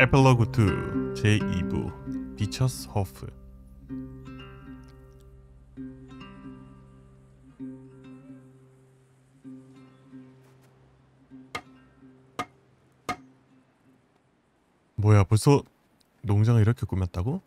에필로그 2 제2부 비처스 허프 뭐야 벌써 농장을 이렇게 꾸몄다고?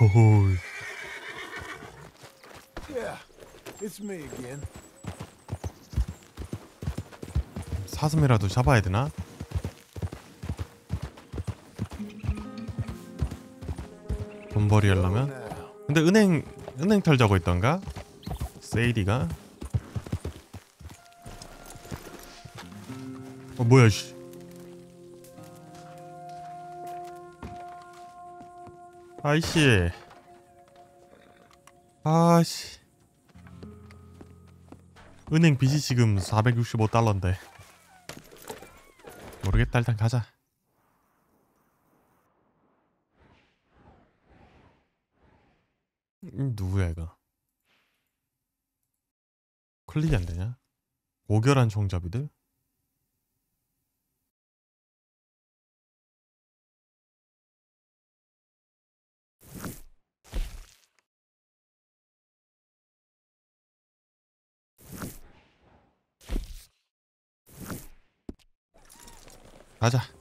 호호 Yeah, it's me again. 사슴이라도 잡아야 되나? 돈벌이 하려면 근데 은행 은행 털자고 있던가? 세이디가 어 뭐야 씨 아이씨 아씨 은행 빚이 지금 465달러인데 모르겠다 일단 가자 음, 누구야 이거 클릭이 안 되냐? 고결한 총잡이들? 가자.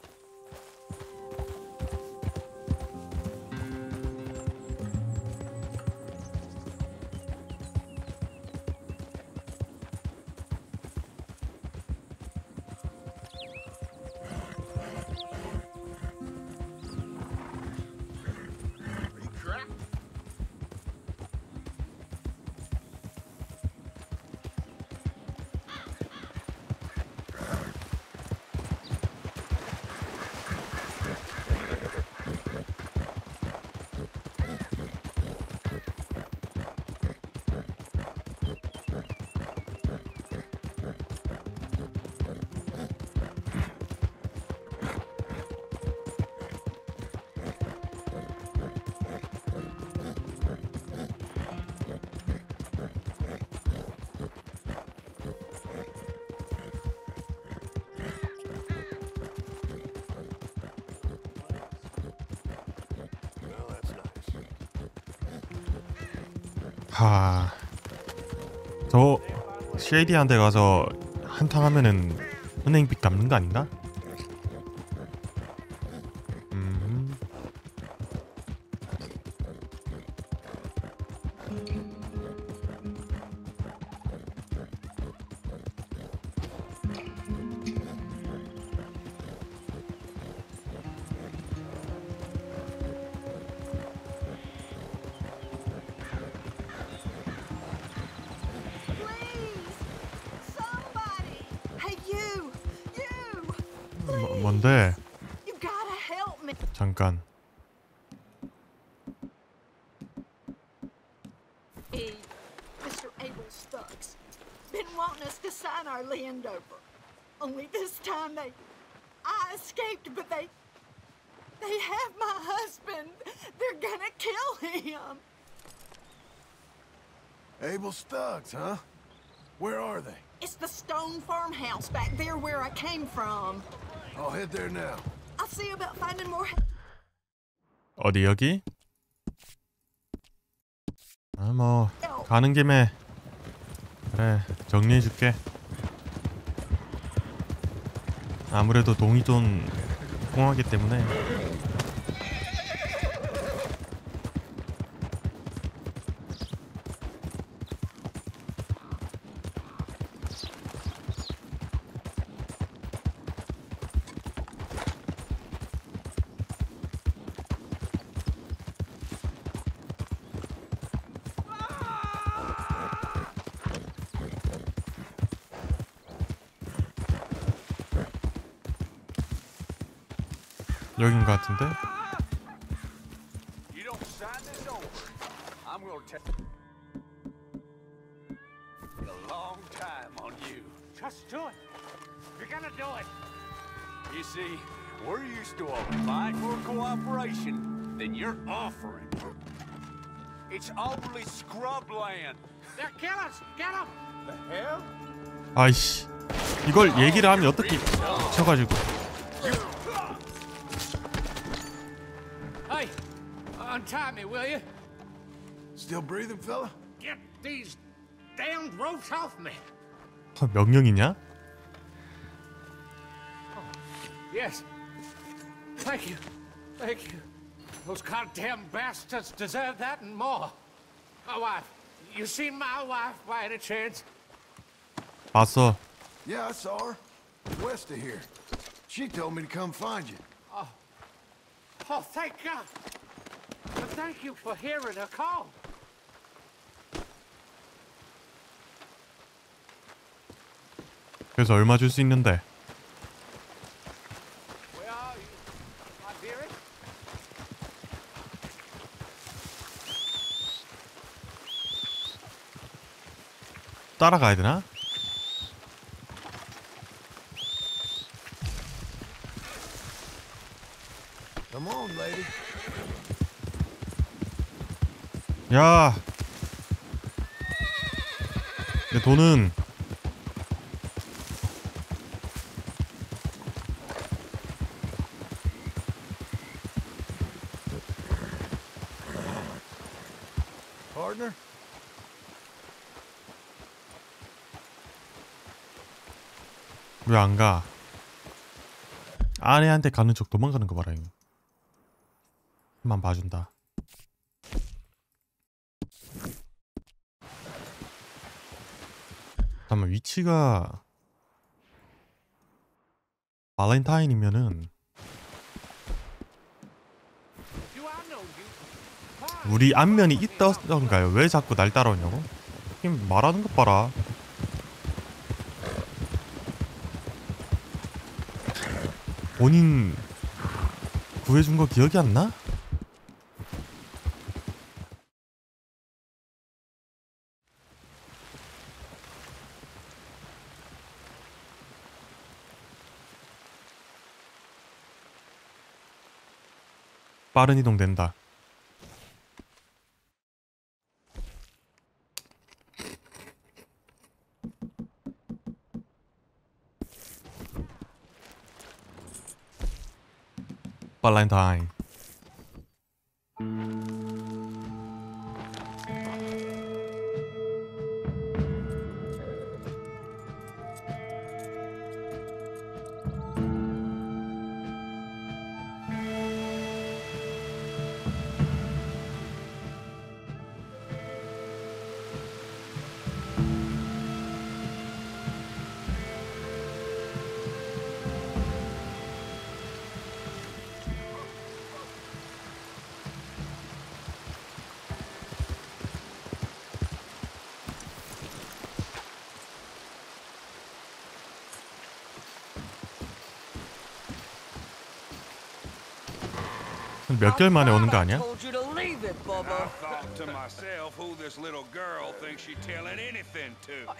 쉐이디한테 가서 한탕 하면은 은행빚 갚는 거 아닌가? Only this time they. I escaped, but they. They have my husband. They're gonna kill him. Abel Stuggs, huh? Where are they? It's the stone farmhouse back there where I came from. I'll head there now. I'll see about finding more. 어디 여기? 아 뭐 help. 가는 김에 그래 정리해 줄게. 아무래도 동이 좀 통하기 때문에 gonna do it. You see, We're used to a fight for cooperation, then you're offering. It's overly scrub land. They're killers! Get them! The hell? 아이씨 이걸 얘기를 하면 어떻게 쳐가지고 Still breathing, fella? Get these damned ropes off me. 아, 명령이냐? Yes. Thank you. Thank you. Those goddamn bastards deserve that and more. My wife. You seen my wife by any chance? 봤어 Yeah, I saw her. West of here. She told me to come find you. Oh, thank God. But thank you for hearing her call. 그래서 얼마 줄 수 있는데? 따라가야 되나? 야. 내 돈은 왜 안 가? 아내한테 가는 척 도망가는 거 봐라. 이거. 한번 봐준다. 잠깐만 위치가 발렌타인이면은? 우리 안면이 있던가요? 왜 자꾸 날 따라오냐고? 말하는 것 봐라. 본인 구해준 거 기억이 안 나? 빠른 이동 된다. Valentine. 6개월 만에 오는 거 아니야? Oh,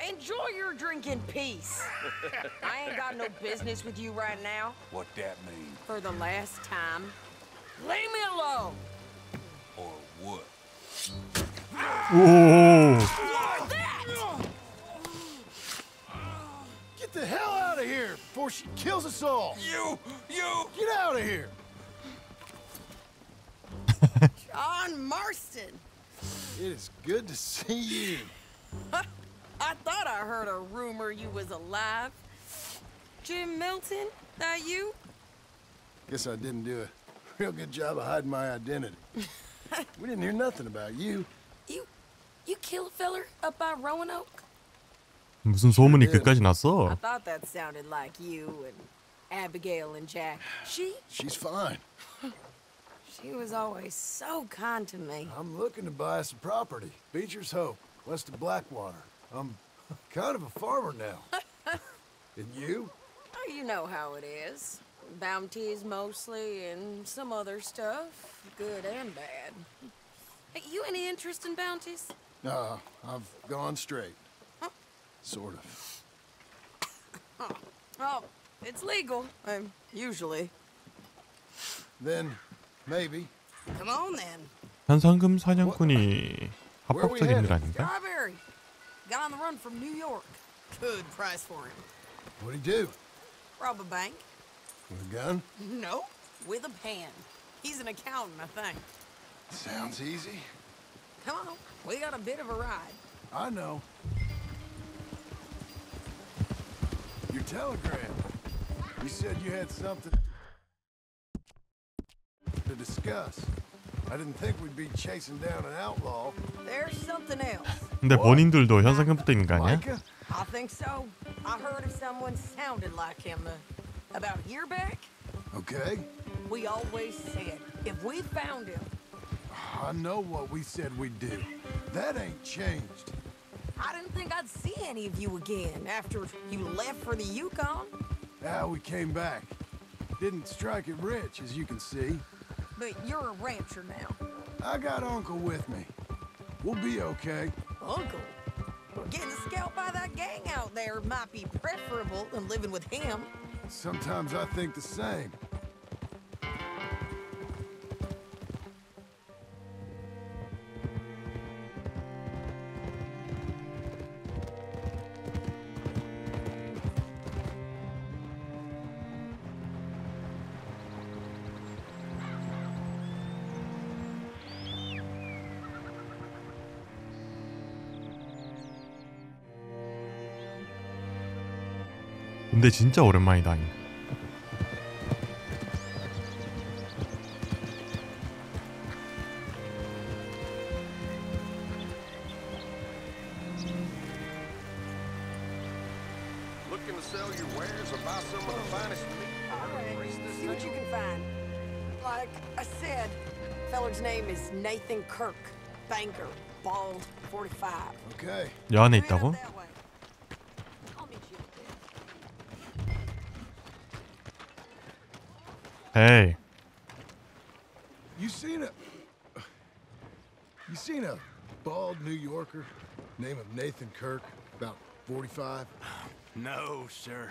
enjoy your drink in peace. I ain't got no business with you right now. What that mean? For the last time, leave me alone. Or what? Get the hell out of here before she kills us all. You, you, get out of here. John Marston. It is good to see you. I thought I heard a rumor you was alive. Jim Milton, that you? Guess I didn't do a real good job of hiding my identity. we didn't hear nothing about you. You, you killed a feller up by Roanoke? 무슨 소문이 그까지 났어? I thought that sounded like you and Abigail and Jack. She? She's fine. she was always so kind to me. I'm looking to buy some property. Beecher's Hope, west of Blackwater. I'm kind of a farmer now. and you? Oh, you know how it is. Bounties mostly, and some other stuff, good and bad. Hey, you any interest in bounties? Uh, I've gone straight. Sort of. Oh, it's legal, um, usually. then maybe. Come on then. 현상금 사냥꾼이 Where we 합법적인 일 headed? 아닌가? Strawberry. Got on the run from New York. Good price for him. What'd he do? Rob a bank? With a gun? No, with a pen. He's an accountant, I think. Sounds easy. Come on, we got a bit of a ride. I know. Your telegram. You said you had something to discuss. I didn't think we'd be chasing down an outlaw. There's something else. 근데 본인들도 현상금부터 있는 거 아니야? Micah? I think so. I heard of someone sounded like him uh, about a year back. Okay. We always said if we found him, I know what we said we'd do. That ain't changed. I didn't think I'd see any of you again after you left for the Yukon. Now we came back. Didn't strike it rich, as you can see. But you're a rancher now. I got Uncle with me. We'll be okay. Uncle. Getting scalped by that gang out there might be preferable than living with him. Sometimes I think the same. 근데 진짜 오랜만이다. Your wares or Kirk, about 45? No, sir.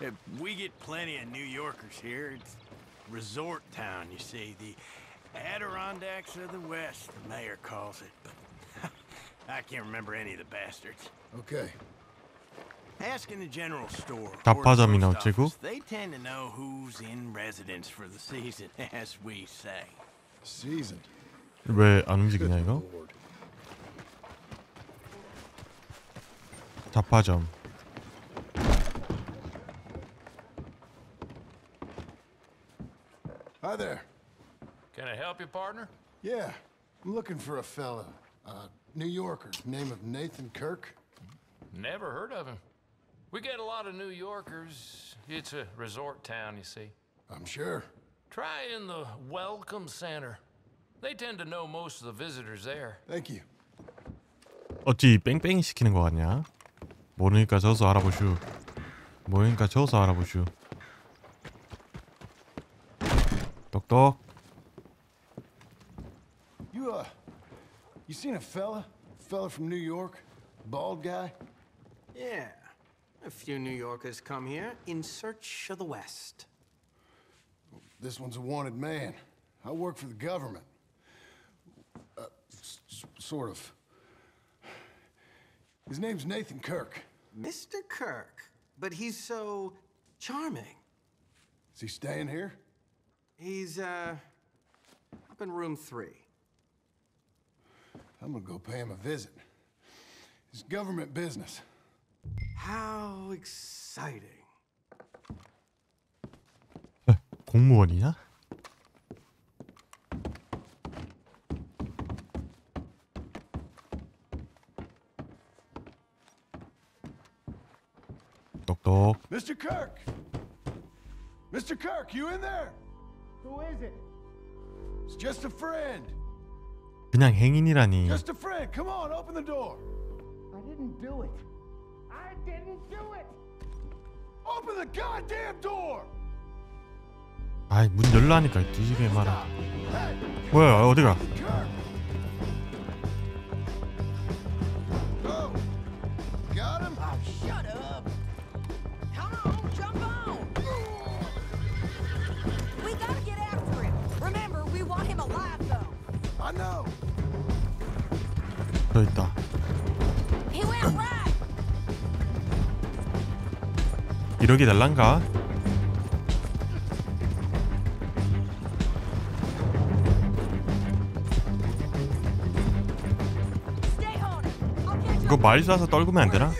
Uh, We get plenty of New Yorkers here. It's resort town, you see. The Adirondacks of the West, the mayor calls it. But I can't remember any of the bastards. Okay. Ask in the general store. or the 잡화점이나 post 어쩌고? office. They tend to know who's in residence for the season, as we say. Seasoned. 왜 안 움직이냐 이거? Lord. 잡화점. Hi there. Can I help you, partner? Yeah, I'm looking for a fella. Uh, New Yorker, name of Nathan Kirk. Never heard of him. We get a lot of New Yorkers. It's a resort town, you see. I'm sure. Try in the Welcome Center. They tend to know most of the visitors there. Thank you. 어찌 뺑뺑이 시키는 거 같냐? 모르니까 저서 알아보슈. 모르니까 저서 알아보슈. 똑똑. You, uh, you seen a fella? Fella from New York? Bald guy? Yeah. A few New Yorkers come here in search of the West. This one's a wanted man. I work for the government. Uh, s- s- sort of. His name's Nathan Kirk. Mr. Kirk. But he's so charming. Is he staying here? He's, uh, up in room three. I'm gonna go pay him a visit. It's government business. How exciting. 공무원이냐? 똑똑. Mr. Kirk! Mr. Kirk, you in there? Who is it? It's just a friend. 그냥 행인이라니. Just a friend. Come on, open the door. I didn't do it. I didn't do it. Open the goddamn door! 아이 문 열라니까 뒤지게 말아. Hey, 뭐야 어디가? 저 있다. He went right. 이러게 될란가? 이거 말 쏴서 떨구면 안 되나?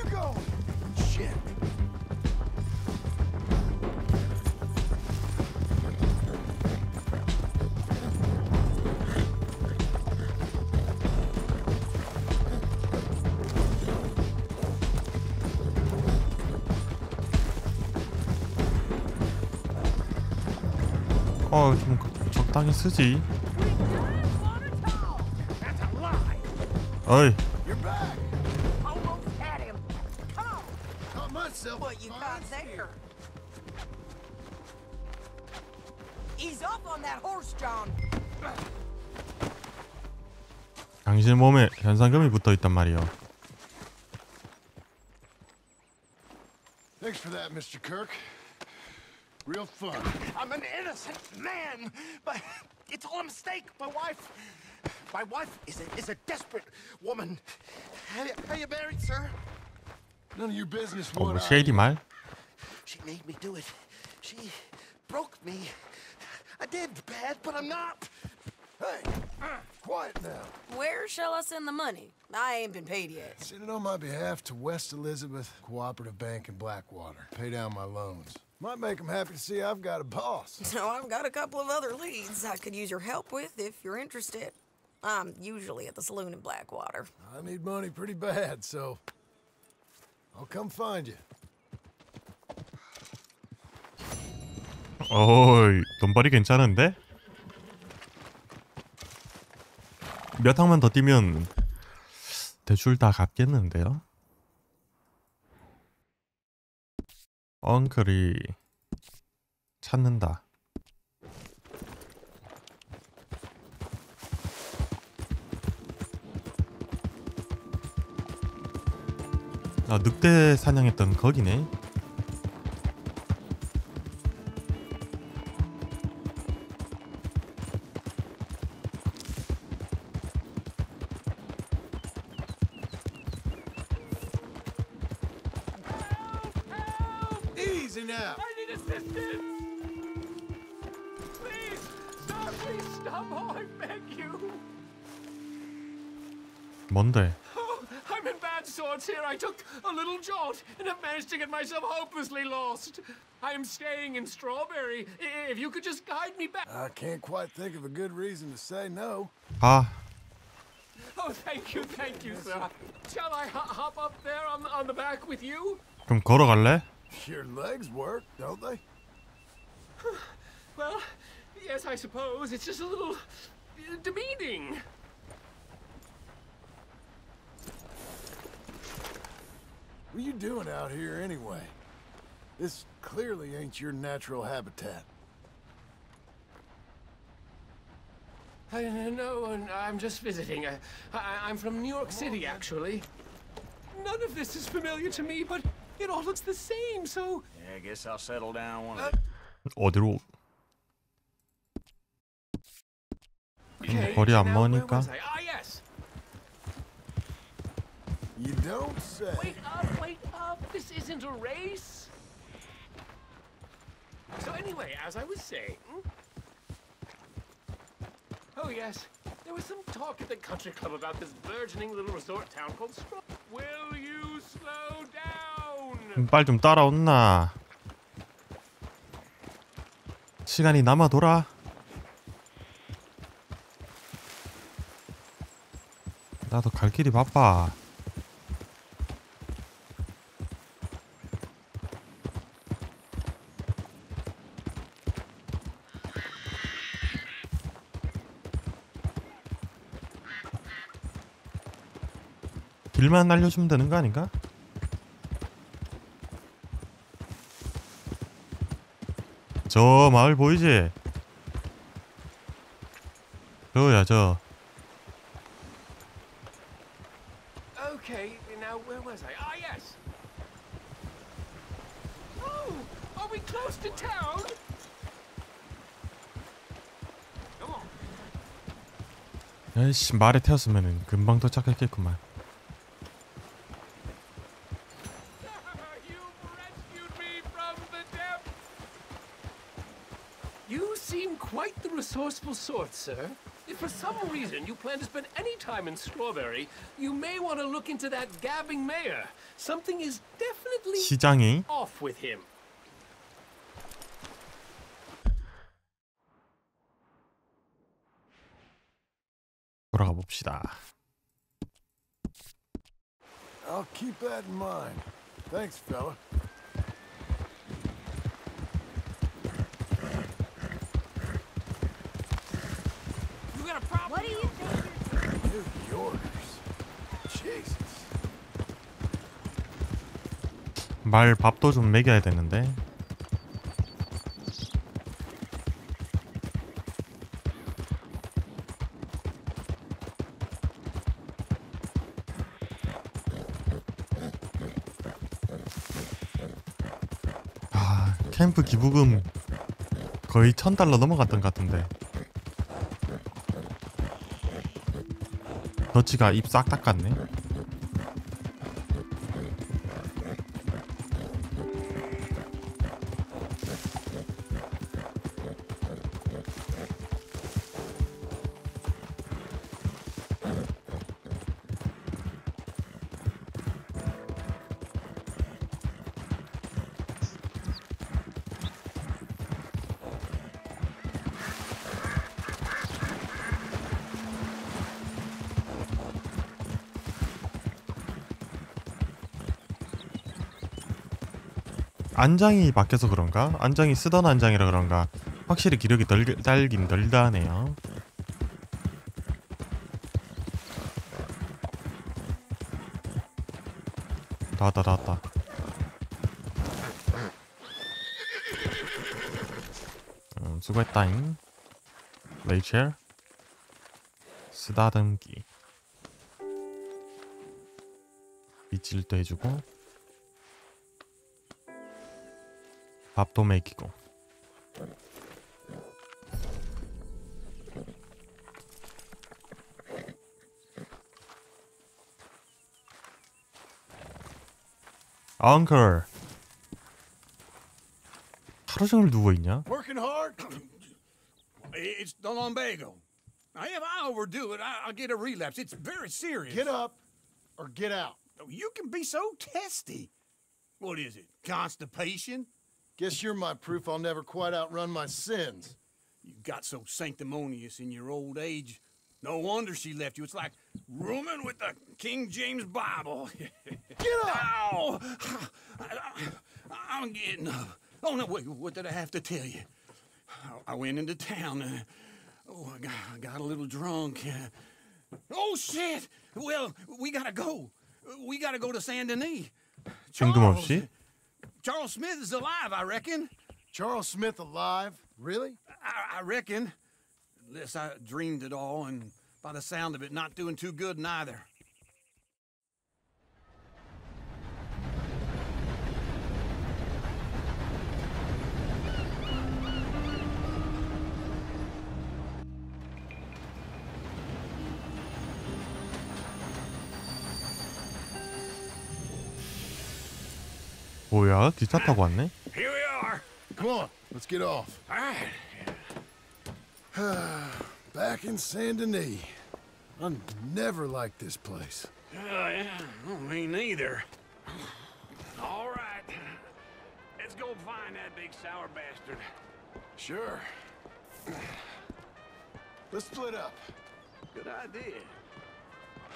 적당히 쓰지. That's a lie. 어이, You're back. Almost had him. Come on. Caught myself. what you got there. Ease off on that horse, John. 당신 몸에 현상금이 붙어 있단 말이요. Thanks for that, Mr. Kirk. your fun. I'm an innocent man, but it's all a mistake. My wife, my wife is a, is a desperate woman. How, how you married, sir? None of your business. Oh, beschreef hij? She made me do it. She broke me. I did bad, but I'm not. Hey, quiet now. Where shall I send the money? I ain't been paid yet. Send it on my behalf to West Elizabeth Cooperative Bank in Blackwater. Pay down my loans. Might make them happy to see I've got a boss. So I've got a couple of other leads I could use your help with if you're interested. I'm usually at the saloon in Blackwater. I need money pretty bad, so I'll come find you. 어이, 돈벌이 괜찮은데? 몇 항만 더 뛰면 대출 다 갚겠는데요? 엉클이 찾는다. 아, 늑대 사냥했던 거기네. lost. I am staying in Strawberry. I- If you could just guide me back. I can't quite think of a good reason to say no. 아, Oh, thank you, thank you, sir. Shall I ho- hop up there on, on the back with you? 그럼 걸어갈래? Your legs work, don't they? Well, yes, I suppose. It's just a little uh, demeaning. What are you doing out here anyway? This clearly ain't your natural habitat. I uh, no, and I'm just visiting. I, I, I'm from New York City, actually. None of this is familiar to me, but it all looks the same. So Yeah, I guess I'll settle down one Uh, of 어디로? okay, 거리 안 now where 머니까? was I? Ah, yes. You don't say. Wait up, wait up. This isn't a race. So anyway, as I was saying. Oh yes, there was some talk at the country club about this burgeoning little resort town called Stro. Will you slow down? 빨리 좀 따라온나. 시간이 남아 돌아. 나도 갈 길이 바빠. 길만 알려주면 되는 거 아닌가? 저 마을 보이지? 저야 저? Ah. Oh. 야이씨 말에 태웠으면은 금방 도착했겠구만. quite the resourceful sort, sir. If for some reason you plan to spend any time in Strawberry, you may want to look into that gabbing mayor. Something is definitely 시장이 off with him. 돌아가 봅시다. I'll keep that in mind. Thanks, fella. You got a problem? What do you think? New Yorkers. Jesus. 말 밥도 좀 먹여야 되는데. 아, 캠프 기부금 거의 천 달러 넘어갔던 것 같은데. 더치가 입 싹 닦았네. 안장이 바뀌어서 그런가? 안장이 쓰던 안장이라 그런가? 확실히 기력이 덜 달긴 덜다네요. 다 왔다 다 왔다. 음, 수고했다잉. 레이첼. 쓰다듬기. 밑질도 해주고. 밥도 먹이고 엉클 하루 종일 누워있냐? Working hard? it's the lumbago. Now, if I overdo it, I- I'll get a relapse. It's very serious. Get up or get out. You can be so testy. What is it? Constipation? Guess you're my proof I'll never quite outrun my sins. You got so sanctimonious in your old age. No wonder she left you. It's like rooming with the King James Bible. Get up! Ow! I, am getting up. Oh, no, wait, what did I have to tell you? I, I went into town. And, oh, I got, I got, a little drunk. Uh, oh, shit! Well, we gotta go. We gotta go to Saint Denis. Charles, Charles Smith is alive, I reckon. Charles Smith alive? Really? I, I reckon. Unless I dreamed it all, and by the sound of it, not doing too good neither. 뭐야 기차 타고 왔네? Here we are. Come on, let's get off. All right. Back in Saint Denis. I never liked this place. Oh, yeah. Oh, me neither. All right. Let's go find that big sour bastard. Sure. Let's split up. Good idea.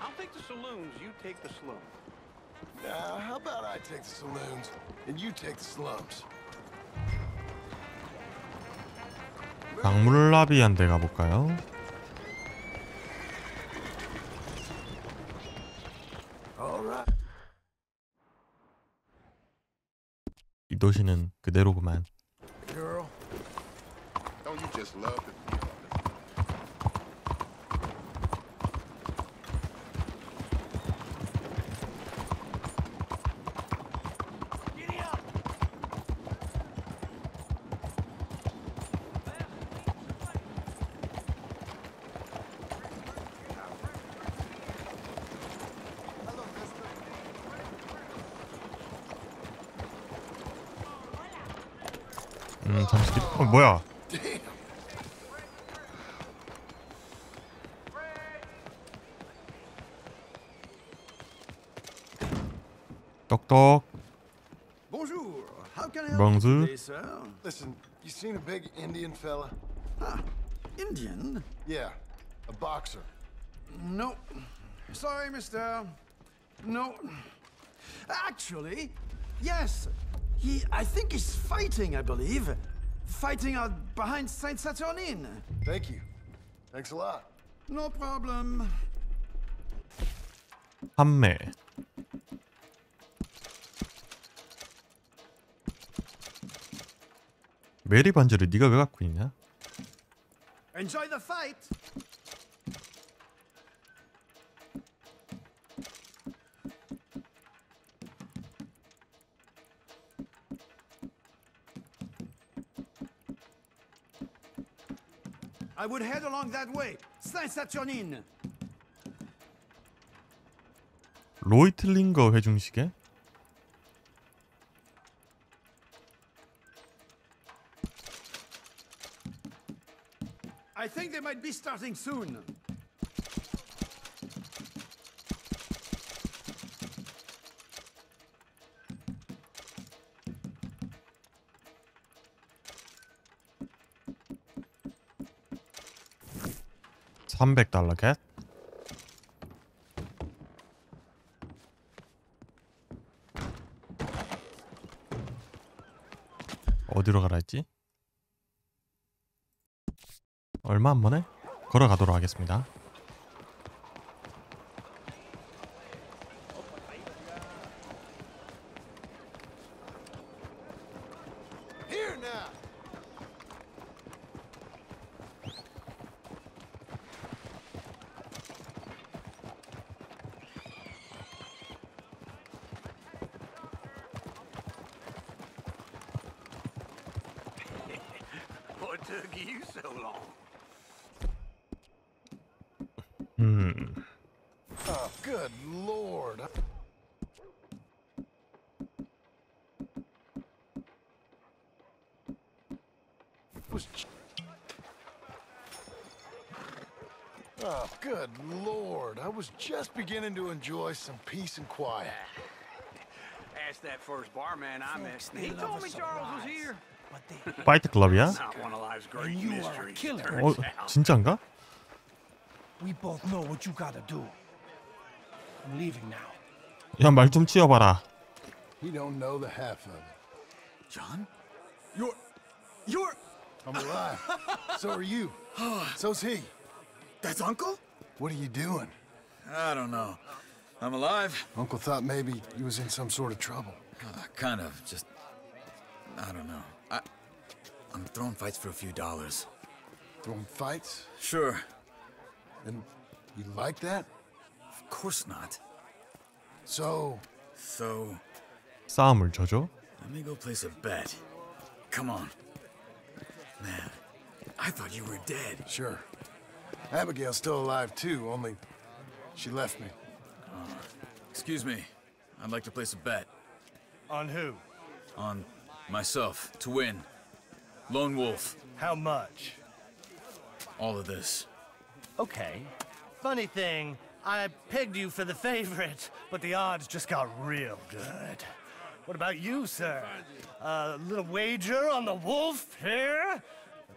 I'll take the saloons, you take the slums. Now, how about I take the saloons and you take the slums? 박물라비한 데 가볼까요? 이 도시는 그대로구만. Girl, Don't you just love to Listen, you seen a big Indian fella? Huh. Indian? Yeah, a boxer. No. Sorry, mister. No. Actually, yes. He, I think he's fighting, I believe. Fighting out behind Saint Saturnine. Thank you. Thanks a lot. No problem. 판매. 메리 반지를 네가 왜 갖고 있냐? Enjoy the fight. I would head along that way. Saint Saturnine. 로이틀링거 회중시계? Think they might be starting soon. 삼백 달러 겟? 어디로 가라 했지? 얼마 한 번에 걸어가도록 하겠습니다. enjoy some peace and quiet. Asked that first barman I met. He told me Charles was here. 파이트 클럽이야? Not one of life's great you are a mysteries. killer. 어, turns out. 진짜인가? We both know what you gotta do. I'm leaving now. 야 말 좀 치워봐라. He don't know the half of it. John? You're. You're. I'm alive. so are you. So's he. That's Uncle? What are you doing? I don't know. I'm alive. Uncle thought maybe he was in some sort of trouble. Uh, kind of. Just. I don't know. I. I'm throwing fights for a few dollars. Throwing fights? Sure. And you like that? Of course not. So, So, 싸움을 져줘. let me go place a bet. Come on. Man, I thought you were dead. sure. Abigail's still alive too, only she left me. Excuse me. I'd like to place a bet On who? on myself to win. Lone Wolf. How much? All of this. Okay. Funny thing, I pegged you for the favorite, but the odds just got real good. What about you, sir? A little wager on the wolf here?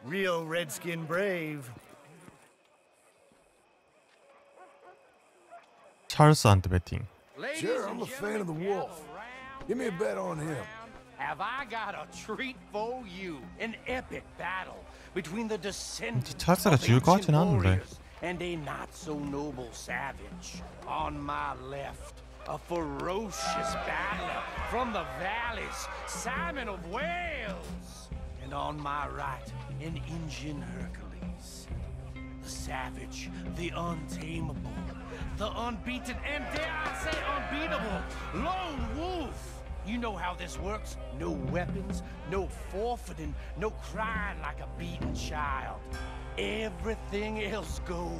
Real redskin brave. 찰스한테 배팅. Ladies sure, I'm a fan of the wolf. Give me a bet on him. Have I got a treat for you? An epic battle between the descendants of ancient warriors and a not-so-noble savage. On my left, a ferocious battler from the valleys, Simon of Wales. And on my right, an Indian Hercules. The savage, the untamable, the unbeaten, and dare I say unbeatable, Lone Wolf. You know how this works. No weapons, no forfeiting, no crying like a beaten child. Everything else goes.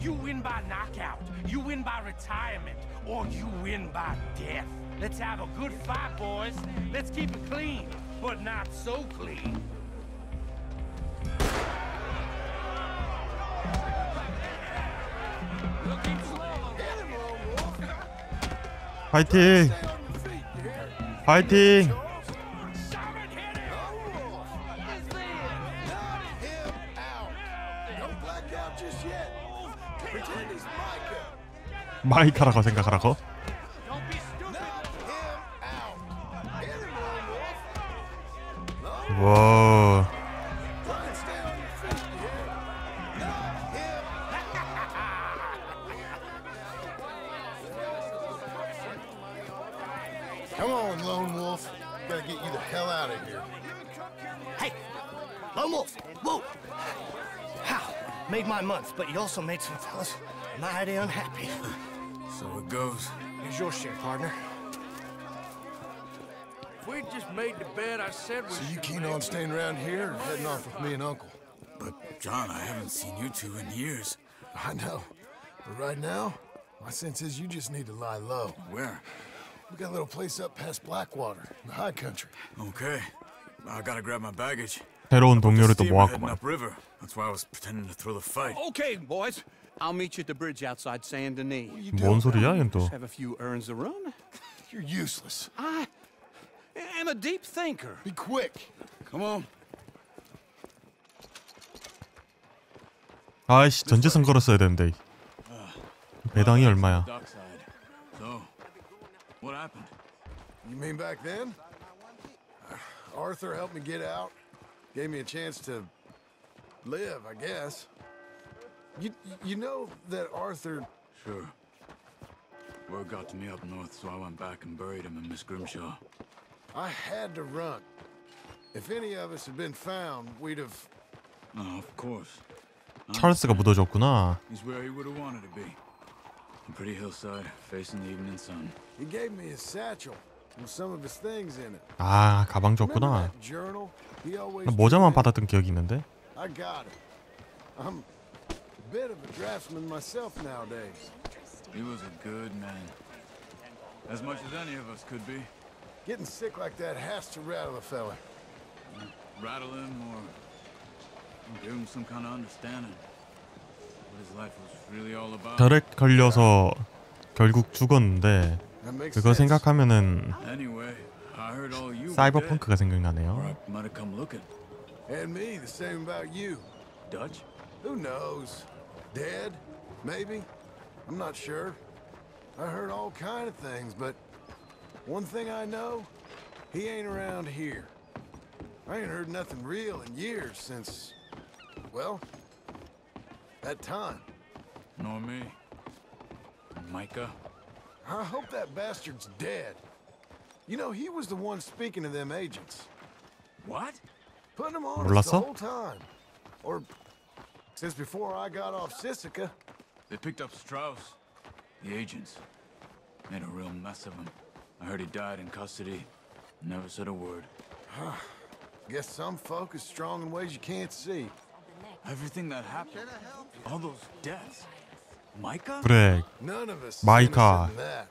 You win by knockout, you win by retirement, or you win by death. Let's have a good fight, boys. Let's keep it clean, but not so clean. Looking 파이팅 파이팅. 마이카라고 생각하라고 와 but you also made some fellas mighty unhappy. So it goes. Here's your share, partner. If we just made the bed I said we So you should keen on staying around here or heading off with me and Uncle? But, John, I haven't seen you two in years. I know. But right now, my sense is you just need to lie low. Where? We got a little place up past Blackwater, in the high country. Okay. I gotta grab my baggage. 새로운 동료를 또 모았구만 upriver. That's why I was pretending to throw the fight. Okay, boys. I'll meet you at the bridge outside Saint Denis. 뭔 소리야 얜 또? Have a few errands to run. You're useless. I am a deep thinker. Be quick. Come on. 아이씨 전재산 걸었어야 되는데 배당이 얼마야. So, what happened? You mean back then? Arthur helped me get out. Gave me a chance to live, I guess. You, you know that Arthur... Sure. Word got to me up north, so I went back and buried him in Miss Grimshaw. I had to run. If any of us had been found, we'd have... Oh, of course. 찰스가 묻어줬구나 He's where he would have wanted to be. A pretty hillside, facing the evening sun. He gave me his satchel 아 가방 줬구나 나 모자만? 받았던 기억이 있는데 I got it. I'm a bit of a draftsman myself nowadays. He was a good man. As much as any of us could be. Getting sick like that has to rattle a fella. Rattle him or give him some kind of understanding. What his life was really all about. 혈액 걸려서 결국 죽었는데 그거 sense. 생각하면은 Anyway, I heard all you were 사이버펑크가 dead. Or 생각나네요 I might have come looking. And me, the same about you. Dutch? Who knows? Dead? Maybe? I'm not sure. I heard all kind of things, but one thing I know, he ain't around here. I ain't heard nothing real in years since, well, that time. Nor me. Micah? I hope that bastard's dead. You know, he was the one speaking to them agents. What? Putting them on the whole time. Or since before I got off Sisika. They picked up Strauss, the agents. Made a real mess of him. I heard he died in custody. Never said a word. Guess some folk is strong in ways you can't see. Everything that happened, all those deaths, Micah? 그래 None of us Micah. innocent in that.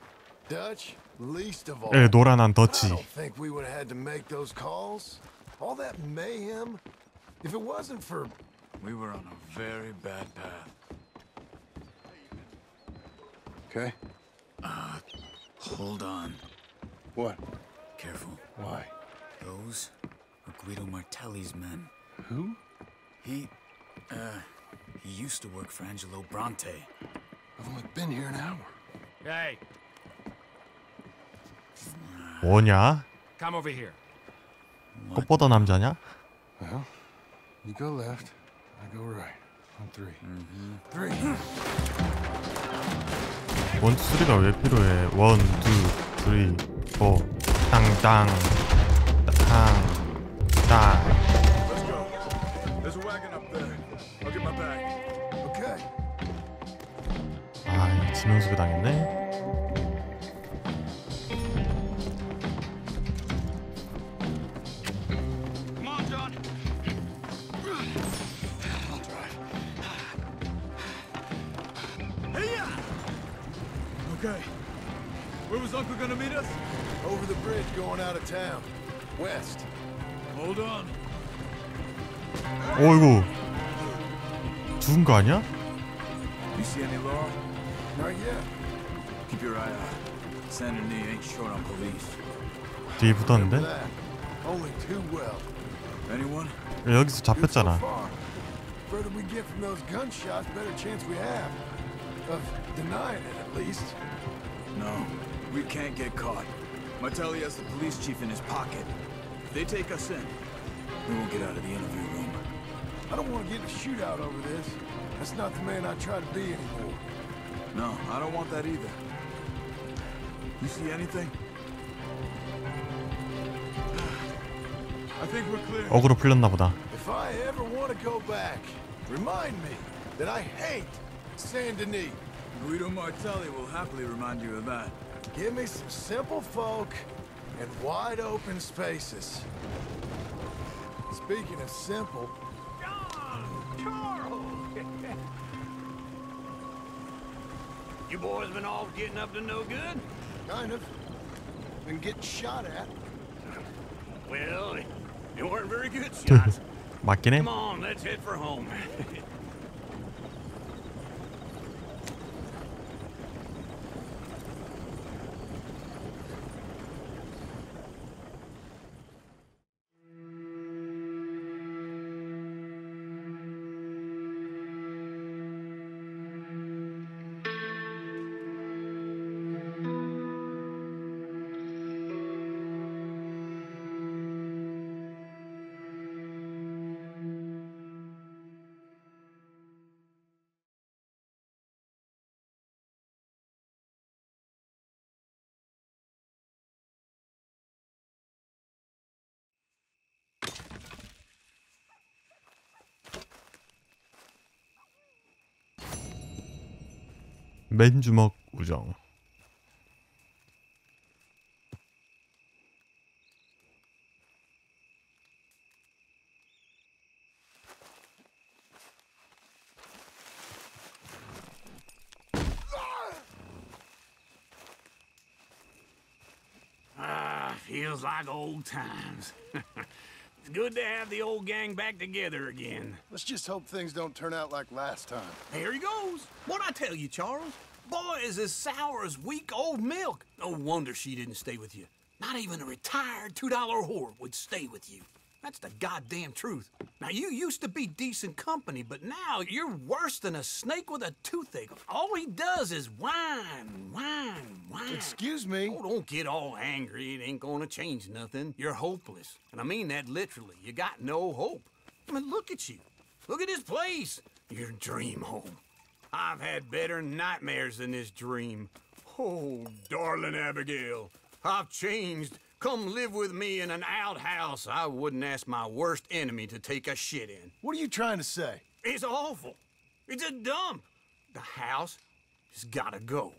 Dutch, least of all. 에 노란한 I 더치 don't think we would have had to make those calls. All that mayhem. If it wasn't for We were on a very bad path. Okay. Uh, hold on. What? Careful. Why? Those are Guido Martelli's men. Who? He, uh, he used to work for Angelo Bronte. I've only been here an hour. Hey, 뭐냐 come over here. 꽃보다 남자냐 Well, you go left, I go right. On 3 Three. 원 투 쓰리가 왜 필요해 원 투 쓰리 포 땅 땅 땅 땅 지명수배 당했네 Come on, John. I'll drive. Okay. Where was Uncle gonna meet us? Over the bridge going out of town. West. Hold on. 어이구 죽은 거 아니야? Denis ain't short on police. 뒤에 붙었는데 That. Only too well. Anyone? 여기서 잡혔잖아. Far. Further we get from those gunshots, better chance we have of denying it at least. No, we can't get caught. Martelli has the police chief in his pocket. If they take us in, we won't get out of the interview room. I don't want to get in a shootout over this. That's not the man I try to be anymore. No, I don't want that either. You see anything? I think we're clear. 어그로 풀렸나 보다. If I ever want to go back, remind me that I hate Saint Denis. Guido Martelli will happily remind you of that. Give me some simple folk and wide open spaces. Speaking of simple, You boys been all getting up to no good? Kind of. And get shot at. Well, you weren't very good shots. Come on, let's head for home. 맨주먹 우정. Ah, feels like old times. it's good to have the old gang back together again. Let's just hope things don't turn out like last time. There he goes. What'd I tell you, Charles? Boy is as sour as weak old milk. No wonder she didn't stay with you. Not even a retired $2 whore would stay with you. That's the goddamn truth. Now, you used to be decent company, but now you're worse than a snake with a toothache. All he does is whine, whine, whine. Excuse me. Oh, don't get all angry. It ain't gonna change nothing. You're hopeless. And I mean that literally. You got no hope. I mean, look at you. Look at this place. Your dream home. I've had better nightmares than this dream. Oh, darling Abigail, I've changed. Come live with me in an outhouse I wouldn't ask my worst enemy to take a shit in. What are you trying to say? It's awful. It's a dump. The house has gotta go.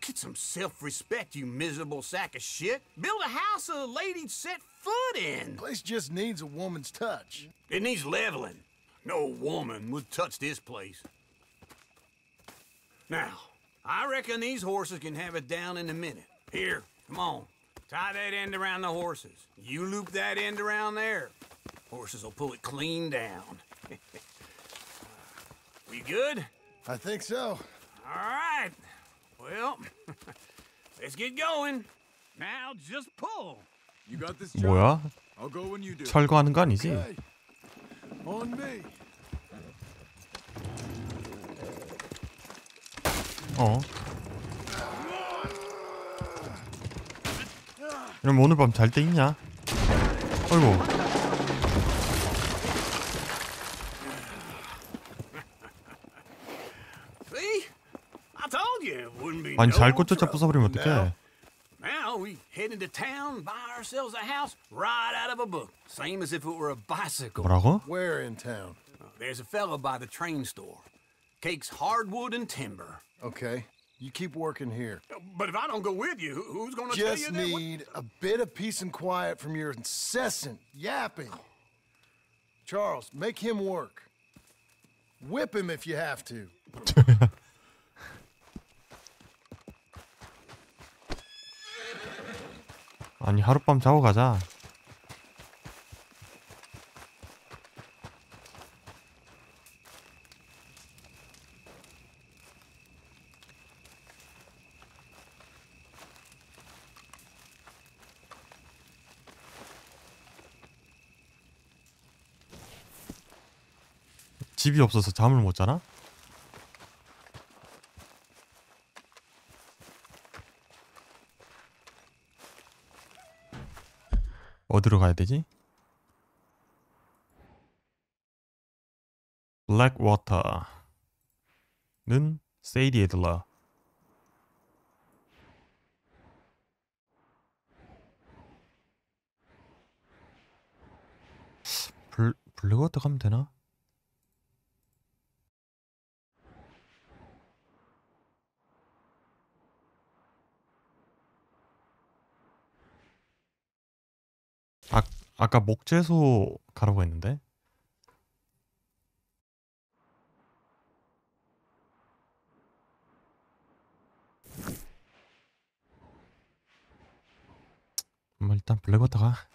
Get some self-respect, you miserable sack of shit. Build a house a lady'd set foot in. Place just needs a woman's touch. It needs leveling. No woman would touch this place. Now, I reckon these horses can have it down in a minute. Here, come on. Tie that end around the horses. You loop that end around there. Horses will pull it clean down. we good? I think so. All right. Well, let's get going. Now just pull. You got this, 뭐야? I'll go when you do. 철거하는 거 아니지? Okay. On me. 어. 이러면 오늘 밤 잘 때 있냐? 어이구. See? I told you it wouldn't be 아니 no 잘 꽂혔자 trouble. 부숴버리면 어떡해? Now we head into town, buy ourselves a house right out of a book. Same as if it were a bicycle. 뭐라고? Where in town? There's a fella by the train store. Cakes hardwood and timber. Okay. You keep working here. But if I don't go with you, who- who's gonna tell you Just that? what- need a bit of peace and quiet from your incessant yapping. Charles, make him work. Whip him if you have to. 아니 하룻밤 자고 가자. 집이 없어서 잠을 못 자나? 어디로 가야 되지? 블랙워터는 세이디 에들러 블, 블랙워터 가면 되나? 아, 아까 목재소 가라고 했는데? 뭐 일단 블랙워터 가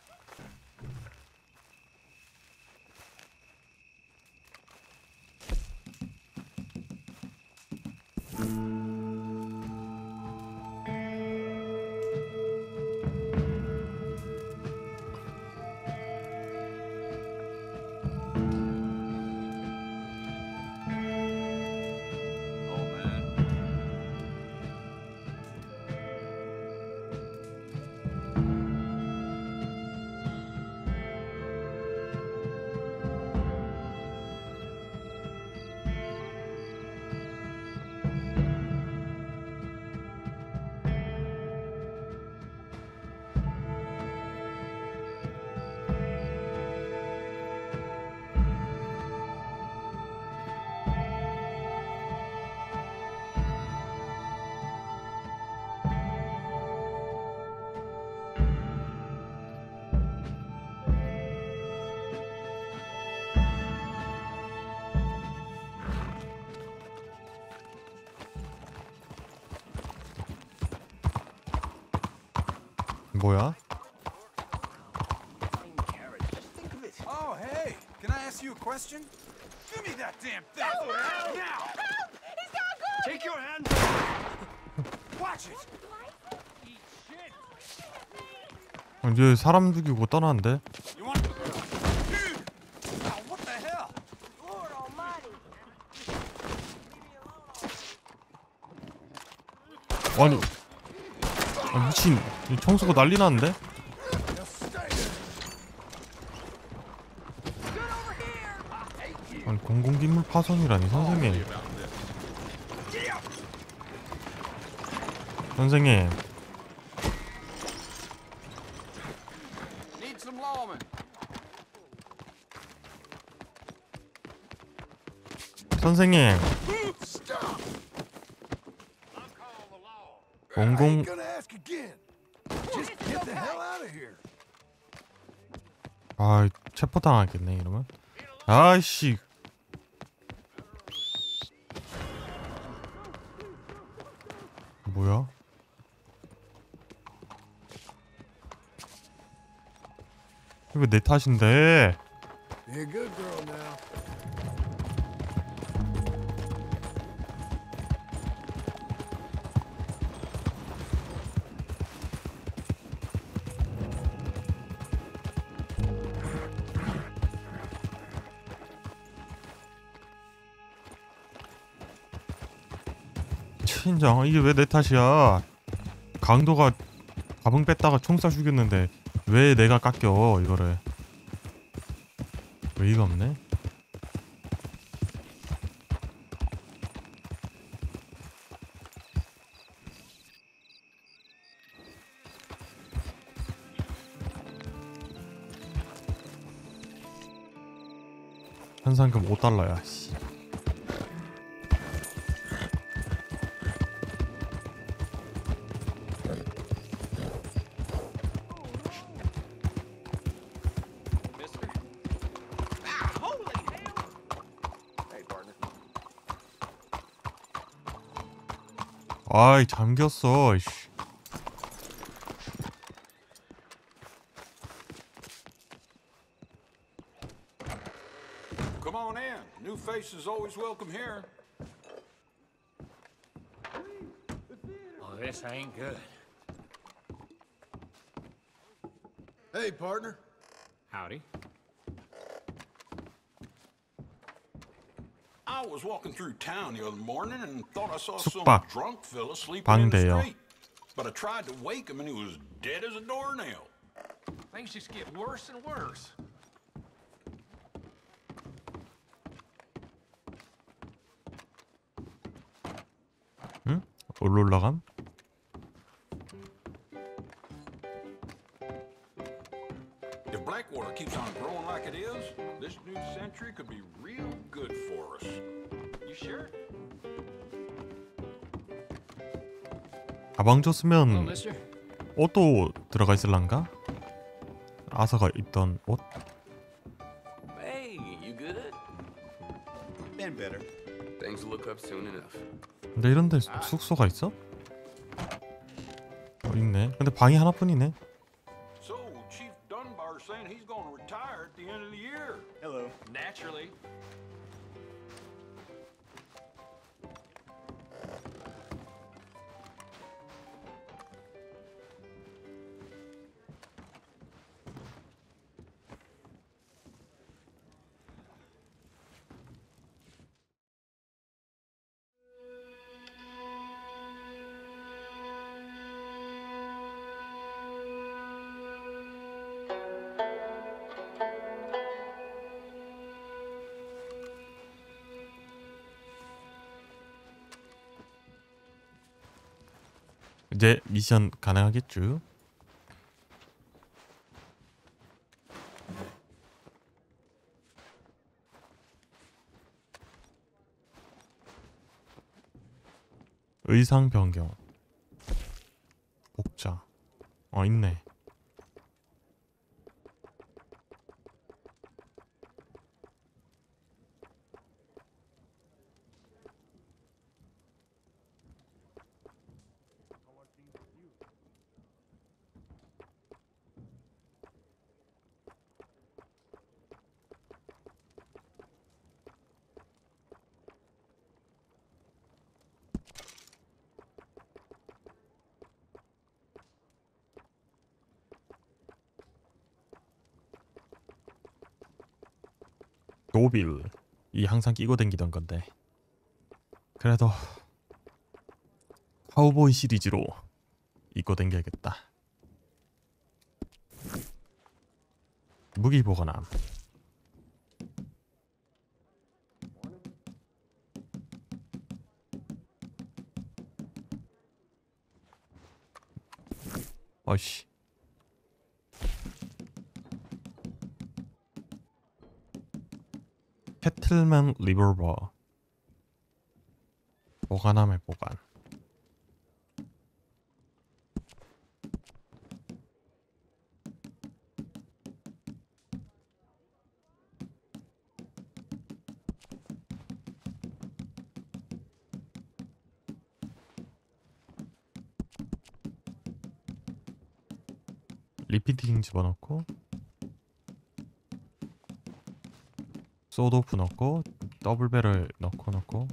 어, 이제 사람 죽이고 떠나는데. 아니 아, 미친 이 청소가 난리 났는데? 아니 공공기물 파손이라니 선생님 선생님 Need some lawmen. 선생님 here. 아 체포당하겠네 이러면 아이씨 뭐야? 이거 내 탓인데 친정 이게 왜 내 탓이야? 강도가 가방 뺐다가 총 쏴 죽였는데 왜 내가 깎여 이거를? 의의가 없네. 현상금 5달러야 아이 잠겼어 씨. was walking through town the other morning and thought I saw some 숙박. drunk fella sleeping in the 방대요. street. But I tried to wake him and he was dead as a doornail. Things just get worse and worse. 응? 올라 올라감? 가방 줬으면. 옷도 들어가 있을란가? 아서가 입던 옷? 근데 이런데 숙소가 있어? 어 있네. 근데 방이 하나뿐이네. 이제 미션 가능하겠죠? 의상 변경. 복자. 어 있네 항상 끼고 댕기던 건데. 그래도 카우보이 시리즈로 입고 댕겨야겠다. 무기 보관함. 어이씨 캐틀맨 리볼버. 보관함의 보관. 리피팅 집어넣고 소드오프 넣고 더블배럴 넣고 넣고.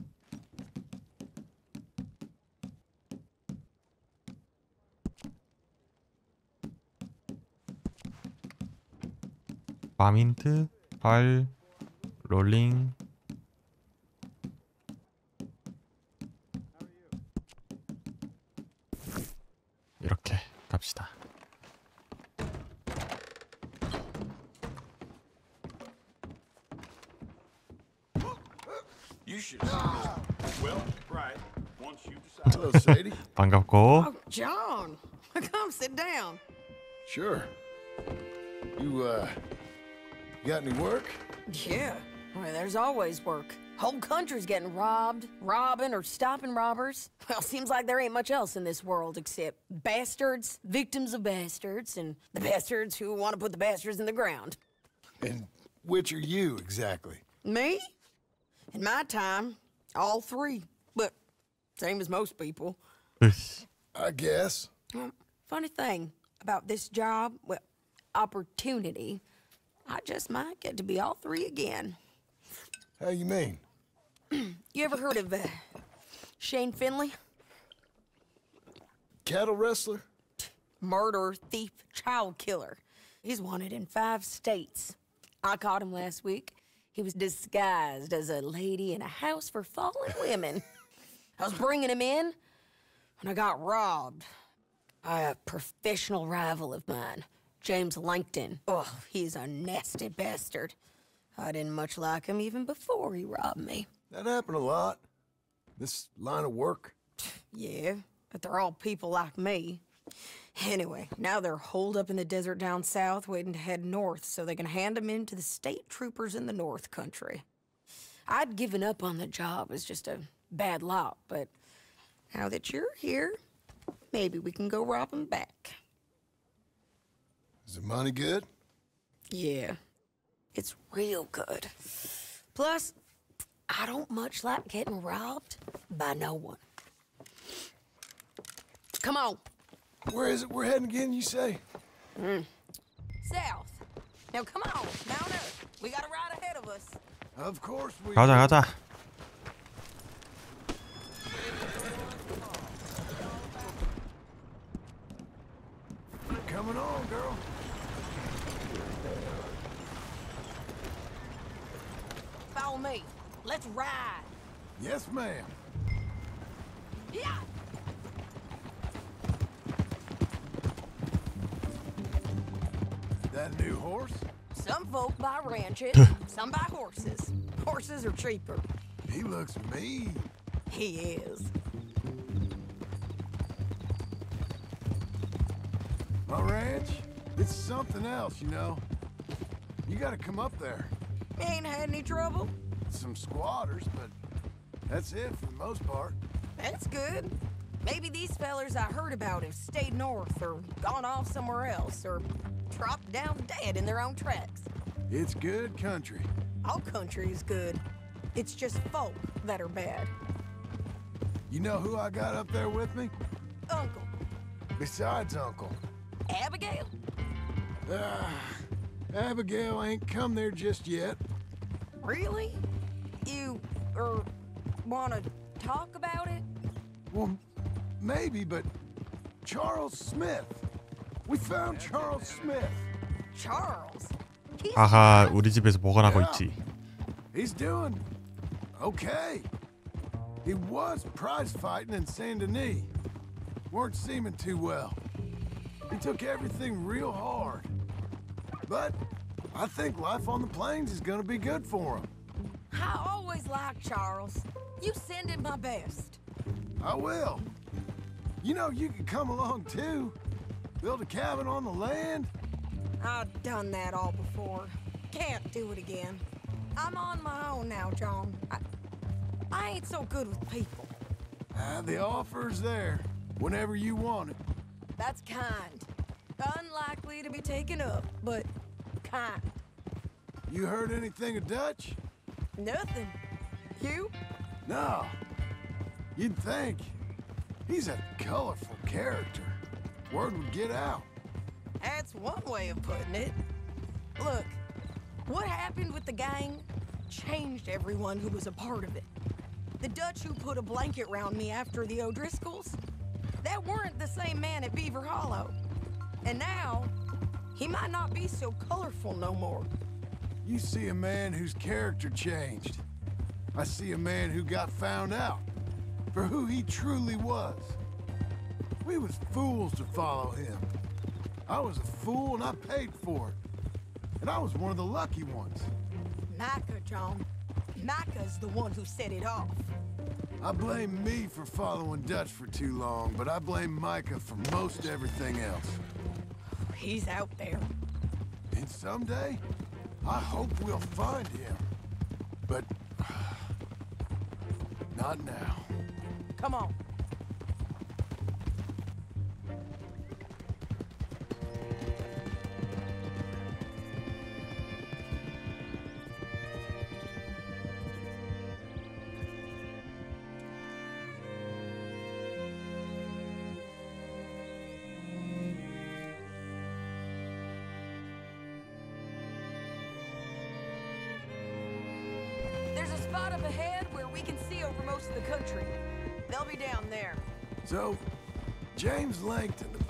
바민트 발 롤링 반갑고 Oh, John, come sit down. Sure. You, uh, got any work? Yeah, well, there's always work. Whole country's getting robbed, robbing, or stopping robbers. Well, seems like there ain't much else in this world except bastards, victims of bastards, and the bastards who want to put the bastards in the ground. And which are you exactly? Me? In my time, all three. But same as most people. I guess. Funny thing about this job, well, opportunity, I just might get to be all three again. How you mean? You ever heard of uh, Shane Finley? Cattle rustler? Murderer, thief, child killer. He's wanted in five states. I caught him last week. He was disguised as a lady in a house for fallen women. I was bringing him in when I got robbed by a professional rival of mine, James Langton. Oh, he's a nasty bastard. I didn't much like him even before he robbed me. That happened a lot. This line of work. Yeah, but they're all people like me. Anyway, now they're holed up in the desert down south, waiting to head north so they can hand them in to the state troopers in the north country. I'd given up on the job as just a bad lot, but now that you're here, maybe we can go rob 'em back. Is the money good? Yeah, it's real good. Plus, I don't much like getting robbed by no one. Come on. Where is it we're heading again, you say? Mm. South. Now come on, mount up. We got a ride ahead of us. Of course we 가자 가자. Coming on, girl. Follow me. Let's ride. Yes, ma'am. Yeah. That new horse? Some folk buy ranches, some buy horses. Horses are cheaper. He looks mean. He is. My ranch? It's something else, you know. You gotta come up there. Ain't had any trouble. Some squatters, but that's it for the most part. That's good. Maybe these fellers I heard about have stayed north or gone off somewhere else or dropped down dead in their own tracks. It's good country. All country is good. It's just folk that are bad. You know who I got up there with me? Uncle, Besides Uncle. Abigail? Ah, Abigail ain't come there just yet. Really? You, er, wanna talk about it? Well, maybe, but Charles Smith. We found Charles Smith. Charles? 아하 우리 집에서 보관하고 있지. He's doing okay. He was prize fighting in Saint Denis. Weren't seeming too well. He took everything real hard. But I think life on the plains is gonna be good for him. I always liked Charles. You send him my best. I will. You know, you could come along too. Build a cabin on the land. I've done that all before. Can't do it again. I'm on my own now, John. I, I ain't so good with people. Ah, the offer's there. Whenever you want it. That's kind. Unlikely to be taken up, but kind. You heard anything of Dutch? Nothing. You? No. You'd think. He's a colorful character. Word would get out. That's one way of putting it. Look, what happened with the gang changed everyone who was a part of it. The Dutch who put a blanket round me after the O'Driscolls, that weren't the same man at Beaver Hollow. And now, he might not be so colorful no more. You see a man whose character changed. I see a man who got found out for who he truly was. We was fools to follow him. I was a fool and I paid for it. And I was one of the lucky ones. Micah, John. Micah's the one who set it off. I blame me for following Dutch for too long, but I blame Micah for most everything else. He's out there. And someday, I hope we'll find him. But not now. Come on.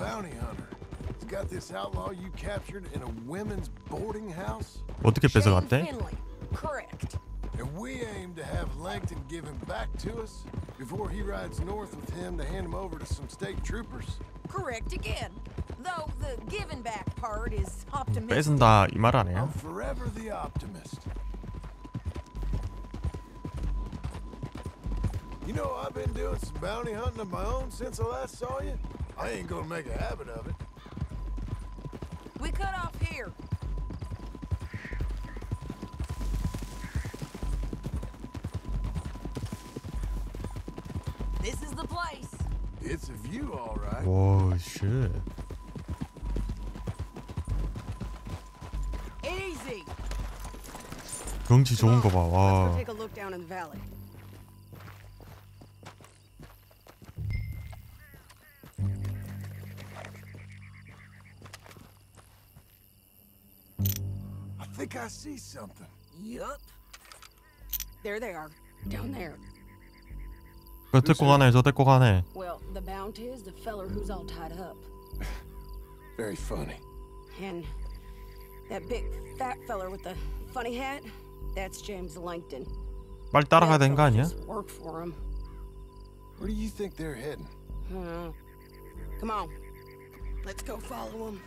bounty hunter, has got this outlaw you captured in a women's boarding house? 어떻게 뺏어갔대? Finley. Correct. And we aim to have Langton give him back to us before he rides north with him to hand him over to some state troopers. Correct again. Though the giving back part is optimistic. 뺏은다 이 말 아니에요? I'm forever the optimist. You know, I've been doing some bounty hunting of my own since I last saw you. I ain't gonna make a habit of it. We cut off here. This is the place. It's a view, all right. 오 쉣. Easy. 경치 좋은 거 봐. Let's 와. go take a look down in the valley. see something. Yup. There they are. Down there. 저 데리고 가네. 저 데리고 가네. Well, the bounty is the feller who's all tied up. Very funny. And that big fat feller with the funny hat, that's James Langton. 빨리 따라가야 되는 거 아니야? Just work for him. Where do you think they're heading? Uh, come on. Let's go follow him.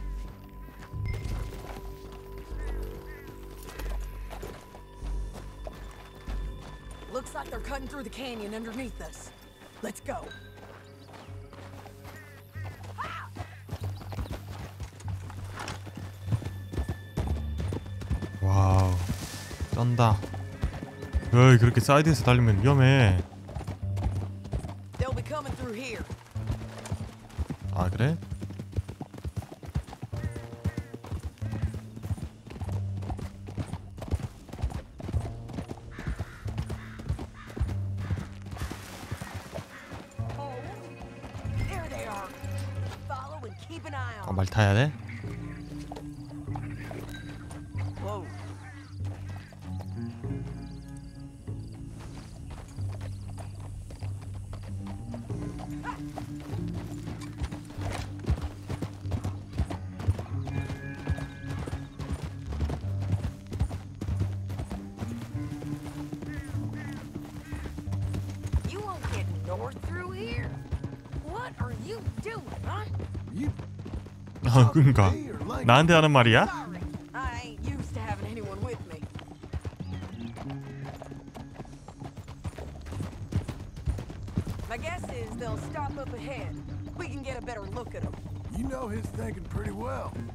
Looks like they're cutting through the canyon underneath us. Let's go. 와우. 쩐다. 어이 그렇게 사이드에서 달리면 위험해. 아 그래? 돼?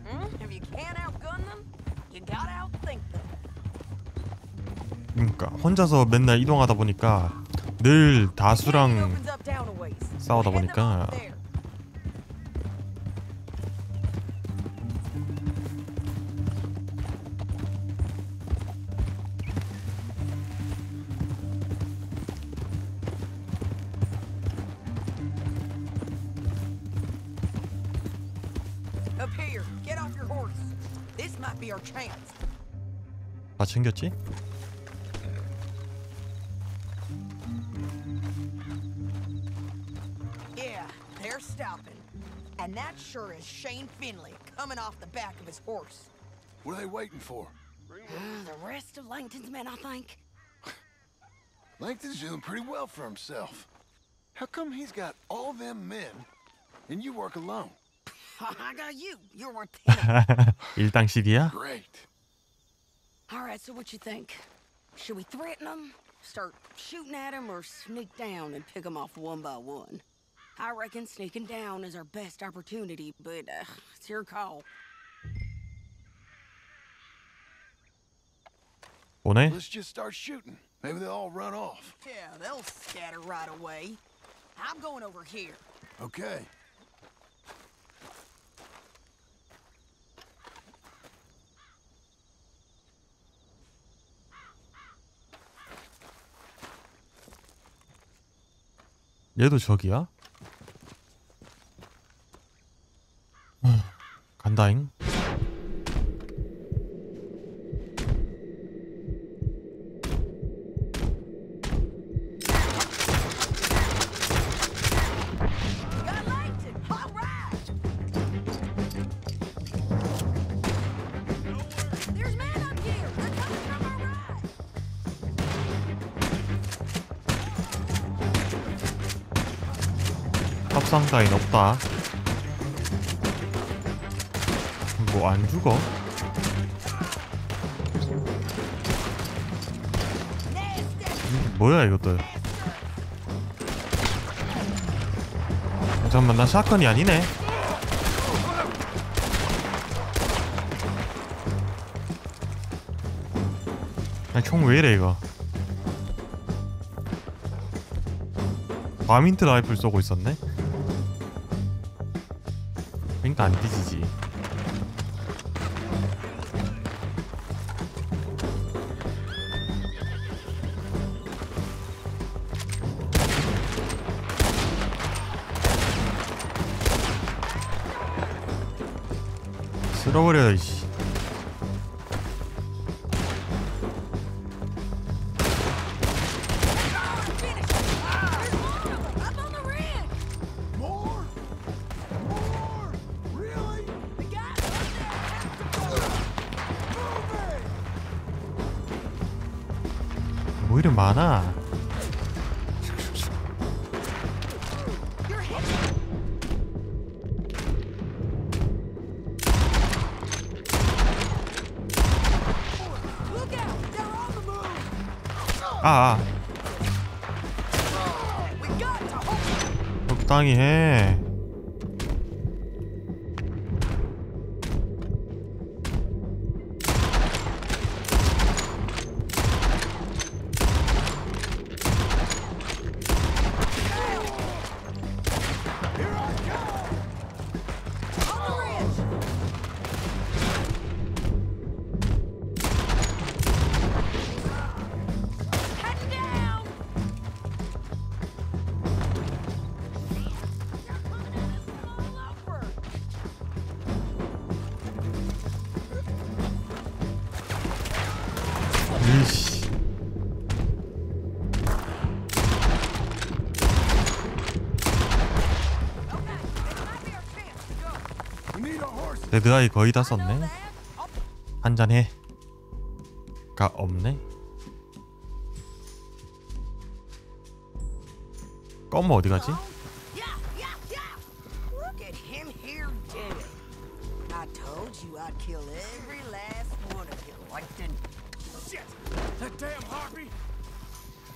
Hmm? You gotta outthink them. 그러니까 혼자서 맨날 이동하다 보니까 늘 다수랑. 싸우다 보니까 다 챙겼지? Yeah, they're stopping. And that sure is Shane Finley coming off the back of his horse. What are they waiting for? the rest of Langton's men, I think. Langton's doing pretty well for himself. How come he's got all them men and you work alone? I got you. You're worth 일당씩이야? Great. All right, so what you think? Should we threaten them, start shooting at them, or sneak down and pick them off one by one? I reckon sneaking down is our best opportunity, but uh, it's your call. 보내? Let's just start shooting. Maybe they'll all run off. Yeah, they'll scatter right away. I'm going over here. Okay. 얘도 저기야? 간다잉. 없다. 뭐 안 죽어? 뭐야 이것들? 잠깐만 나 샷건이 아니네. 아니 총 왜 이래 이거? 바민트 라이플 쏘고 있었네? 안 뒤지지. 레드아이 그 거의 다 썼네. 한잔해. 가 없네. 껌은 어디 가지?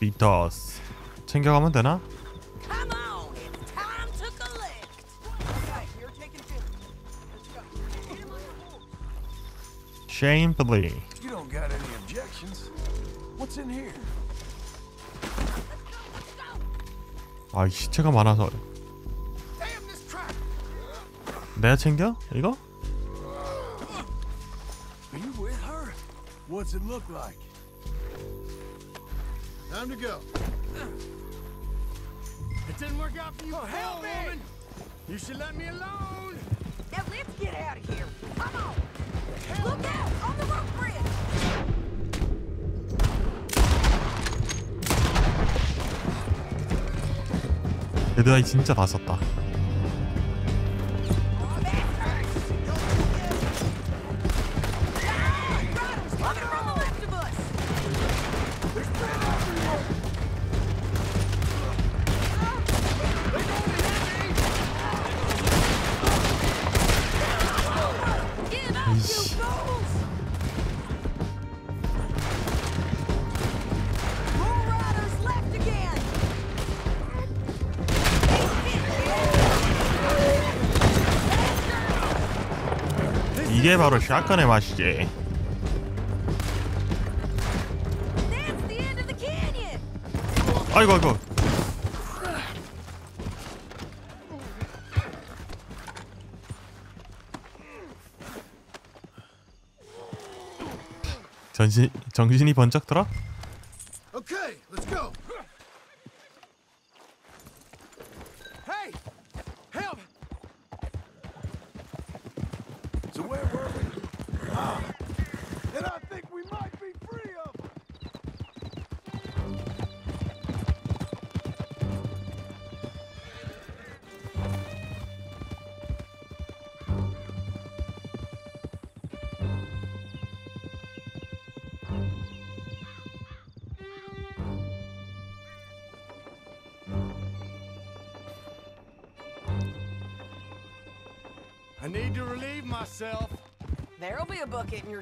비터스 챙겨가면 되나? Shamefully. You don't got any objections. What's in here? 아 시체가 많아서. 내가 챙겨? 이거? Are you with her? What's it look like? Time to go. It didn't work out for you, oh, hell, woman! You should let me alone! Now let's get out of here. Come on. Look out 레드아이 진짜 다 썼다. 이게 바로 샷건의 맛이지. 아이고 아이고. 전신 정신이 번쩍 들어?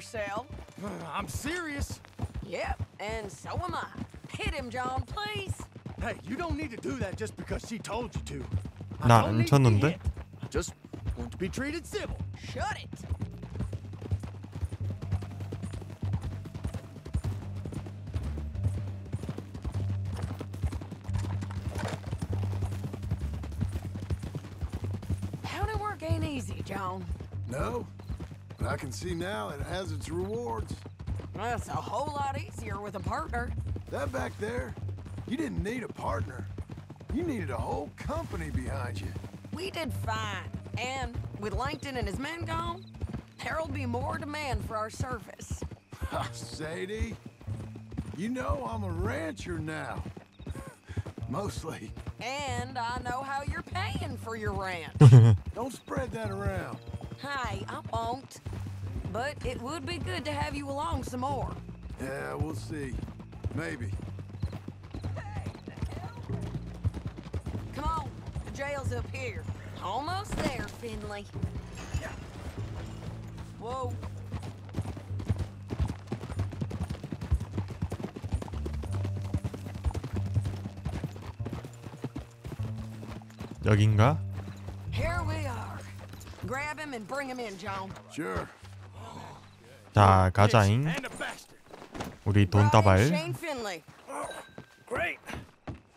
bucket in your cell. I'm serious. Yep, and so am I. Hit him, John, please. Hey, you don't need to do that just because she told you to. I 나 don't 안 need to be 쳤는데? hit. I just want to be treated civil. Shut it. Can see now it has its rewards. That's a whole lot easier with a partner. That back there, you didn't need a partner. You needed a whole company behind you. We did fine. And with Langton and his men gone, there'll be more demand for our service. Ah, Sadie, you know I'm a rancher now. Mostly. And I know how you're paying for your ranch. Don't spread that around. Hey, I won't But it would be good to have you along some more. Yeah, we'll see. Maybe. Come on, the jail's up here. Almost there, Finley. Whoa. 여긴가? Here we are. Grab him and bring him in, John. Sure. 자 가자잉. 우리 돈 따발. Shane Finley. Great.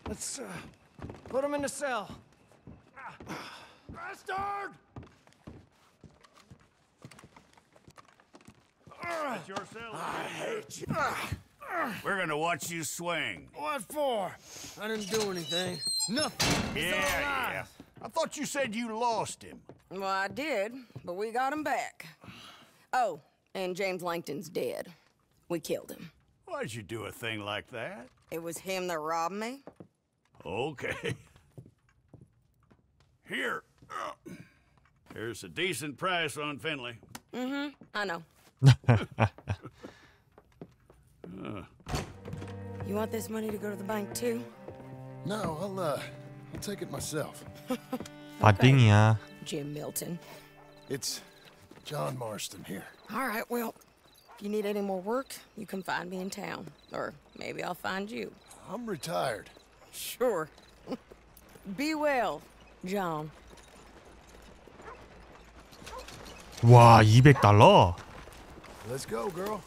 Let's uh, put him in the cell. Bastard! That's your cell. I hate you. We're gonna watch you swing. What for? I didn't do anything. Nothing. It's yeah, all yeah. lies. I thought you said you lost him. Well, I did, but we got him back. Oh, and James Langton's dead. We killed him. Why'd you do a thing like that? It was him that robbed me. Okay. Here. Here's a decent price on Finley. Mm-hmm. I know. You want this money to go to the bank too? No, I'll uh I'll take it myself. okay. Jim Milton. It's John Marston here. All right, well, if you need any more work, you can find me in town. Or maybe I'll find you. I'm retired. Sure. Be well, John. 와 200달러? Let's go, girl.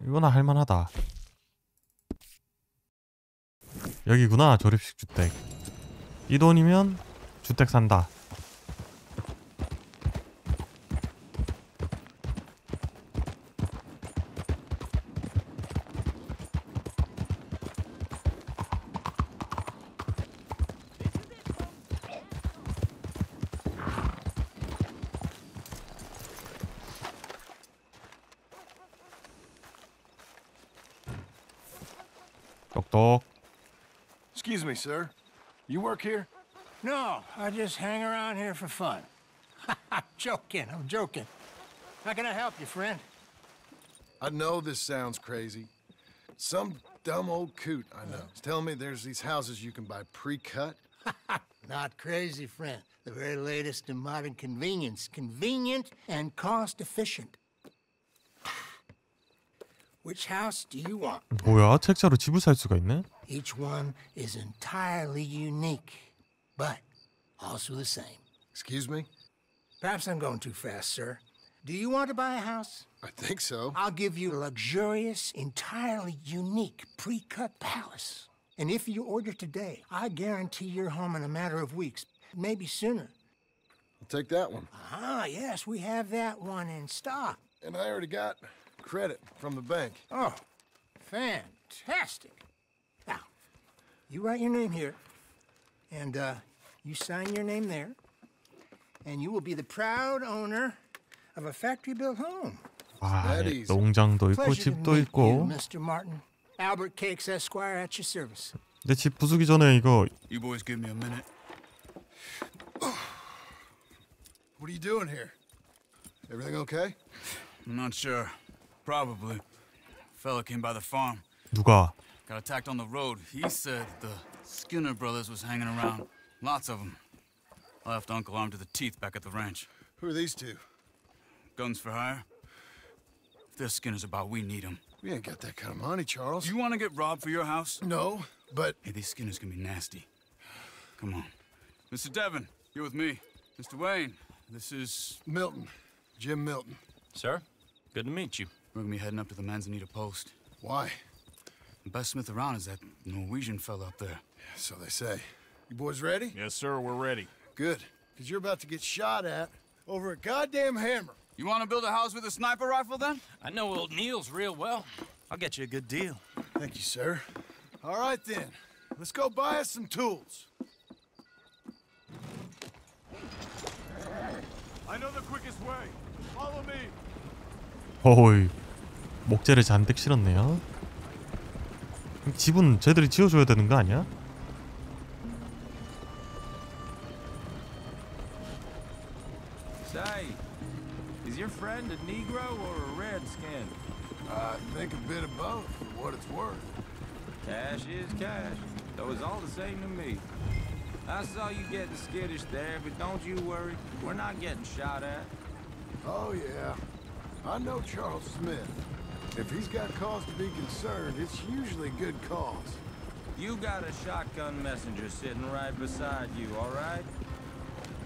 이거나 할 만하다. 여기구나 조립식 주택. 이 돈이면 주택 산다. sir. You work here? No, I just hang around here for fun. I'm joking, I'm joking. How can I help you, friend? I know this sounds crazy. Some dumb old coot I know is telling me there's these houses you can buy pre-cut. Not crazy, friend. The very latest in modern convenience. Convenient and cost efficient. Which house do you want? 뭐야 책자로 집을 살 수가 있네? Each one is entirely unique, but also the same. Excuse me? Perhaps I'm going too fast, sir. Do you want to buy a house? I think so. I'll give you a luxurious, entirely unique pre-cut palace. And if you order today, I guarantee you're home in a matter of weeks, maybe sooner. I'll take that one. Ah, yes, we have that one in stock. And I already got credit from the bank. Oh, fantastic Now, you write your name here, and uh, you sign your name there, and you will be the proud owner of a factory-built home. 와 농장도 있고 Pleasure to 집도 meet you, 있고. Mr. Martin. Albert Cakes Esquire at your service. 근데 집 부수기 전에 이거 You boys give me a minute. What are you doing here? Everything okay? I'm not sure. Probably. Fella came by the farm. 누가 Got attacked on the road. He said the Skinner brothers was hanging around. Lots of them. I left Uncle armed to the teeth back at the ranch. Who are these two? Guns for hire. If their skin is about, we need them. We ain't got that kind of money, Charles. You want to get robbed for your house? No, but... Hey, these skinners can be nasty. Come on. Mr. Devon, you're with me. Mr. Wayne, this is... Milton. Jim Milton. Sir, good to meet you. We're gonna be heading up to the Manzanita Post. Why? Best Smith around is that Norwegian fella up there. Yeah, so they say. You boys ready? Yes, sir, we're ready. Good, because you're about to get shot at over a goddamn hammer. You want to build a house with a sniper rifle, then? I know old Nils real well. I'll get you a good deal. Thank you, sir. All right, then. Let's go buy us some tools. I know the quickest way. Follow me. 어이, 목재를 잔뜩 실었네요. 집은 쟤들이 지어줘야 되는 거 아니야? Say, is your friend a Negro or a Redskin? I think a bit of both, for what it's worth. Cash is cash, though it's all the same to me. I saw you getting skittish there, but don't you worry. We're not getting shot at. Oh, yeah. I know Charles Smith. If he's got cause to be concerned, it's usually good cause. You got a shotgun messenger sitting right beside you, all right?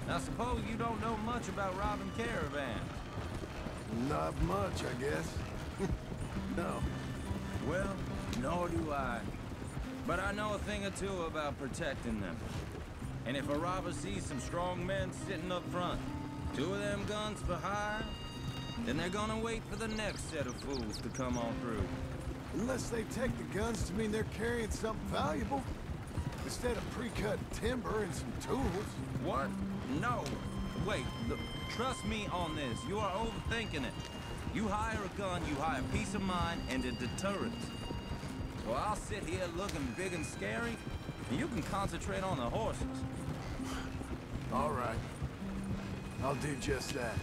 Now suppose you don't know much about robbing caravans. Not much, I guess. no. Well, nor do I. But I know a thing or two about protecting them. And if a robber sees some strong men sitting up front, two of them guns hire, then they're gonna wait for the next set of fools to come on through. Unless they take the guns to mean they're carrying something valuable. Instead of pre-cut timber and some tools. What? No. Wait, look, trust me on this. You are overthinking it. You hire a gun, you hire peace of mind and a deterrent. Well, I'll sit here looking big and scary, and you can concentrate on the horses. All right. I'll do just that.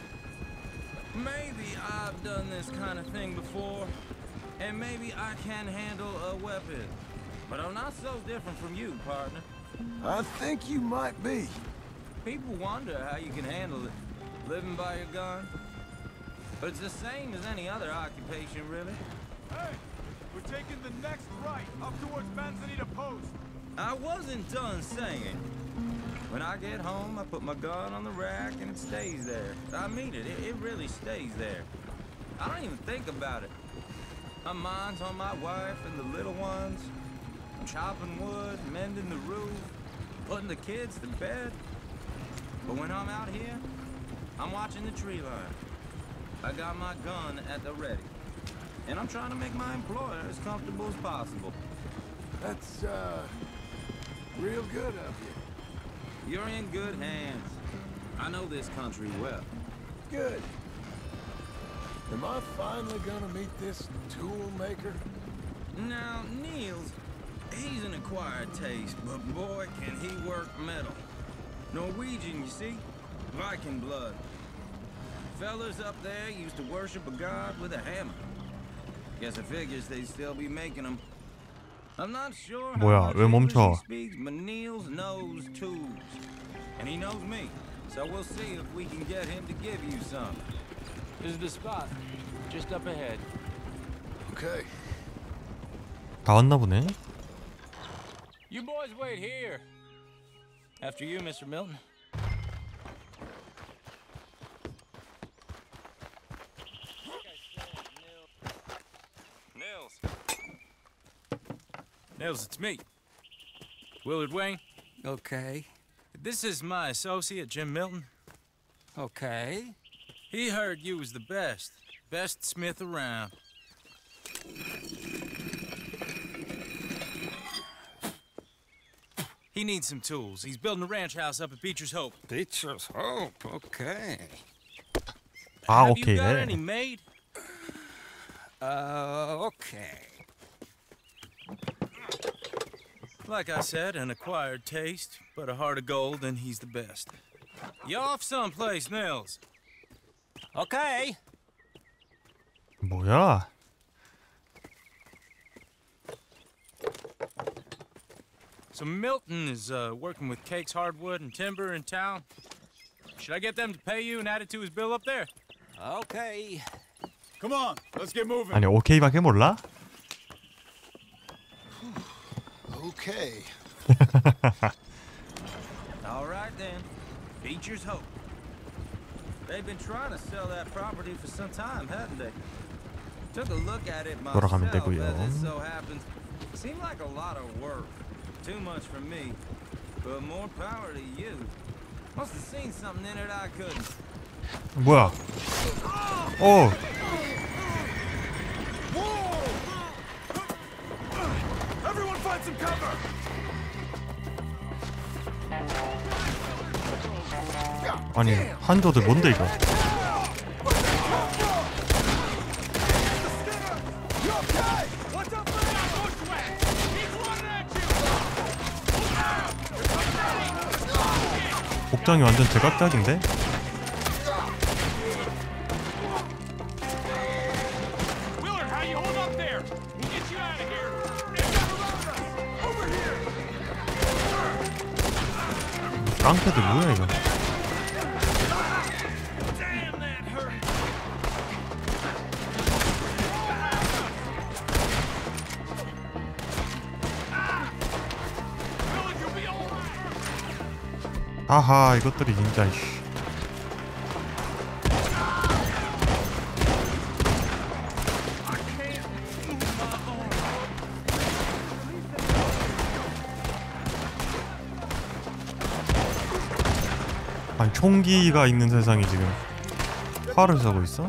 Maybe I've done this kind of thing before, and maybe I can handle a weapon. But I'm not so different from you, partner. I think you might be. People wonder how you can handle it, living by your gun. But it's the same as any other occupation, really. Hey, we're taking the next right up towards Manzanita Post. I wasn't done saying. When I get home, I put my gun on the rack and it stays there. I mean it, it, it really stays there. I don't even think about it. My mind's on my wife and the little ones. I'm chopping wood, mending the roof, putting the kids to bed. But when I'm out here, I'm watching the tree line. I got my gun at the ready. And I'm trying to make my employer as comfortable as possible. That's, uh, real good of you. You're in good hands. I know this country well. Good. Am I finally gonna meet this tool maker? Now, Nils, he's an acquired taste, but boy, can he work metal. Norwegian, you see? Viking blood. Fellas up there used to worship a god with a hammer. Guess it figures they'd still be making them. I'm not sure how 뭐야, much 왜 English 멈춰? he speaks, but Niels knows tools. And he knows me. So we'll see if we can get him to give you some. This is the spot. Just up ahead. Okay. 다 왔나 보네. You boys wait here. After you, Mr. Milton. Nils, it's me. Willard Wayne. Okay. This is my associate, Jim Milton. Okay. He heard you was the best. Best smith around. He needs some tools. He's building a ranch house up at Beecher's Hope. Beecher's Hope, okay. Ah, okay. Have you got any made? Uh, okay. Like I said, an acquired taste, but a heart of gold, and he's the best. You off someplace, Nils? Okay. 뭐야? So Milton is uh, working with Cakes Hardwood and Timber in town. Should I get them to pay you and add it to his bill up there? Okay. Come on, let's get moving. 아니 오케이밖에 몰라? okay. All right then. Beecher's Hope. They've been trying to sell that property for some time, haven't they? Took a look at it myself, as it so happens. Seemed like a lot of work. Too much for me. But more power to you. Must have seen something in it I couldn't. 뭐야? oh. Find some cover! 아니 한조들 뭔데 이거? 복장이 완전 제각각인데? 아하 이것들이 진짜. 아니 총기가 있는 세상이 지금 활을 쏘고 있어?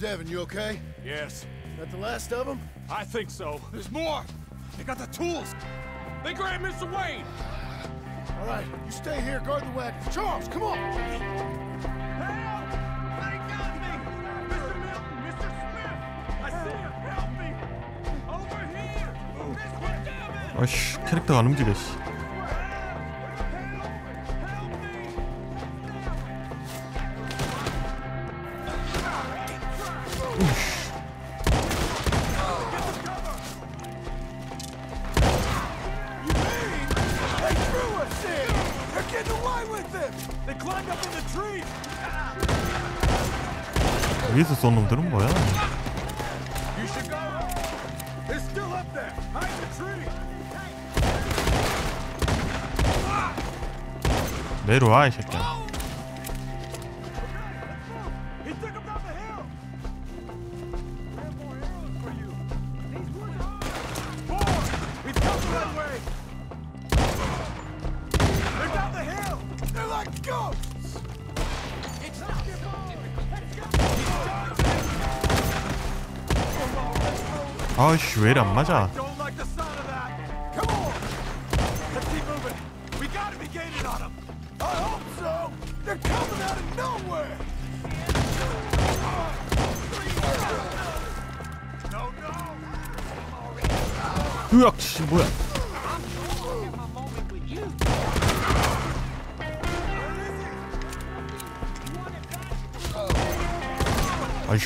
Devon, you okay? Yes. That the last of them? I think so. There's more! They got the tools! They grabbed Mr. Wayne! All right, you stay here, guard the wagons. Charles, come on! 아씨 캐릭터가 안 움직여 씨. 내려와 이 새끼야. 아이씨 왜 이리 안 맞아?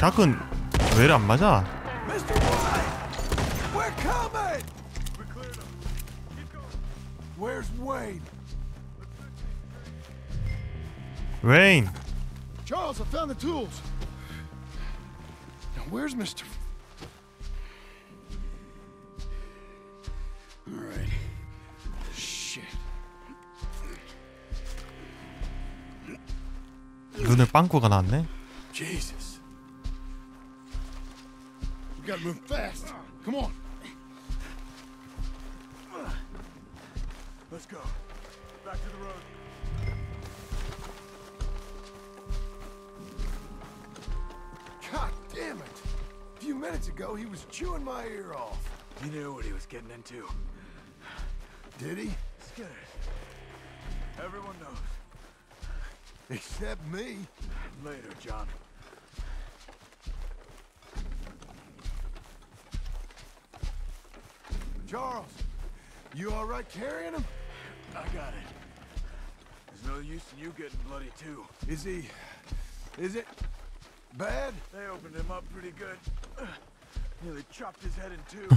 샷건 왜 안 맞아? 웨인 Charles, I found the tools. Now, where's Mr. All right. Shit. 눈에 빵꾸가 났네. Jesus. Getting into. Did he? Scared. Everyone knows. Except me. Later, John. Charles, you all right carrying him? I got it. There's no use in you getting bloody too. Is he... Is it... Bad? They opened him up pretty good. Nearly chopped his head in two.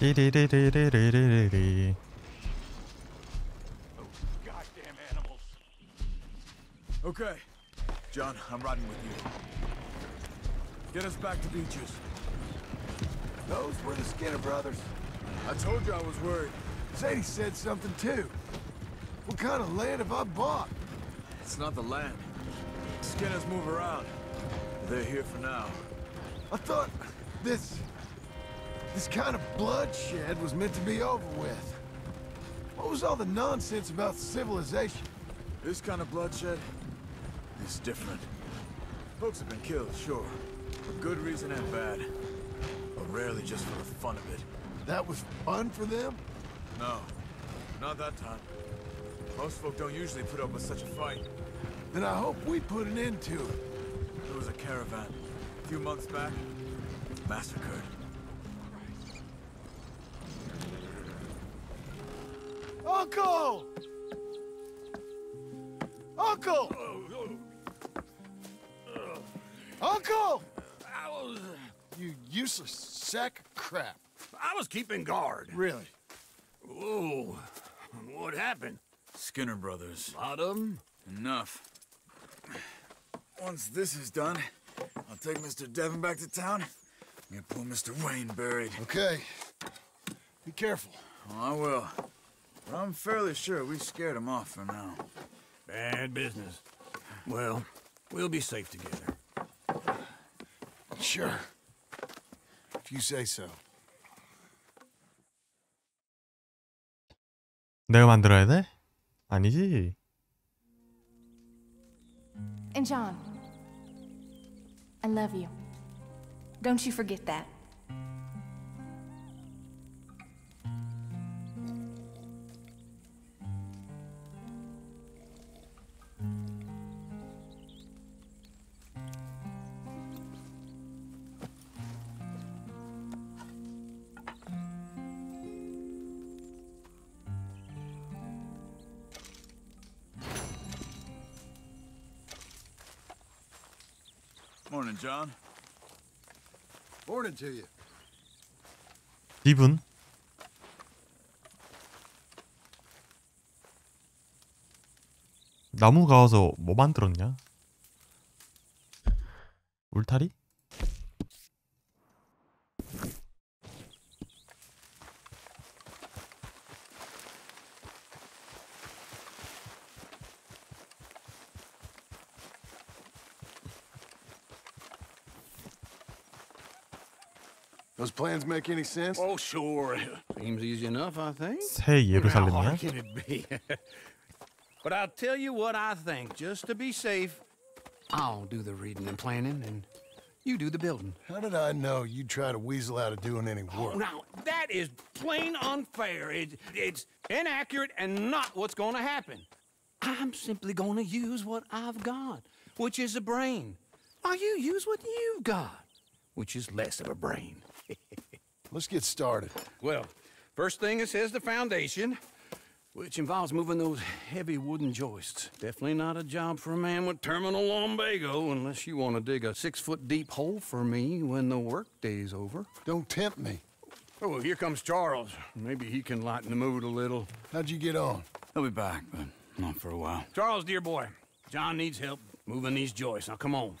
Dee. Goddamn animals. Okay. John, I'm riding with you. Get us back to Beecher's. Those were the Skinner brothers. I told you I was worried. Sadie said something too. What kind of land have I bought? It's not the land. Skinners move around. They're here for now. I thought this this kind of bloodshed was meant to be over with. What was all the nonsense about civilization? This kind of bloodshed is different. Folks have been killed, sure. For good reason and bad. But rarely just for the fun of it. That was fun for them? No. Not that time. Most folk don't usually put up with such a fight. Then I hope we put an end to it. There was a caravan. A few months back. Massacred. Uncle! Uncle! Uncle! I was, You useless sack of crap. I was keeping guard. Really? Whoa. What happened? Skinner brothers. Lot of them? Enough. Once this is done, I'll take Mr. Devon back to town. and get poor Mr. Wayne buried. Okay. Be careful. Oh, I will. But I'm fairly sure we scared him off for now. Bad business. Well, we'll be safe together. Sure. If you say so. 내가 만들어야 돼? 아니지. And John, I love you. Don't you forget that. John. Morning to you. 기분? 나무 가 와서 뭐 만들었냐? 울타리? plans make any sense? Oh, sure. Seems easy enough, I think. Hey, Jerusalem. How hard can it be? but I'll tell you what I think, just to be safe. I'll do the reading and planning, and you do the building. How did I know you'd try to weasel out of doing any oh, work? Oh, now, that is plain unfair. It, it's inaccurate and not what's going to happen. I'm simply going to use what I've got, which is a brain. While you use what you've got, which is less of a brain. Let's get started. Well, first thing it says the foundation, which involves moving those heavy wooden joists. Definitely not a job for a man with terminal lumbago unless you want to dig a six-foot deep hole for me when the workday's over. Don't tempt me. Oh, here comes Charles. Maybe he can lighten the mood a little. How'd you get on? He'll be back, but not for a while. Charles, dear boy, John needs help moving these joists. Now, come on.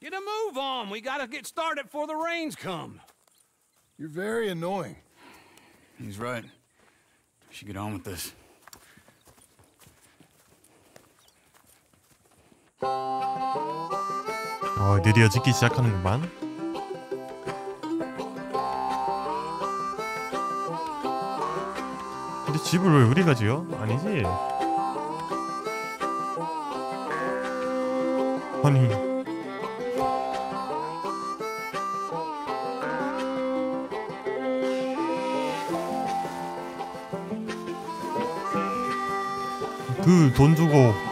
Get a move on. We gotta get started before the rains come. You're very annoying. He's right. We should get on with this. 어, 드디어 짓기 시작하는구만. 근데 집을 왜 우리가 지어? 아니지? 아니 그 돈 주고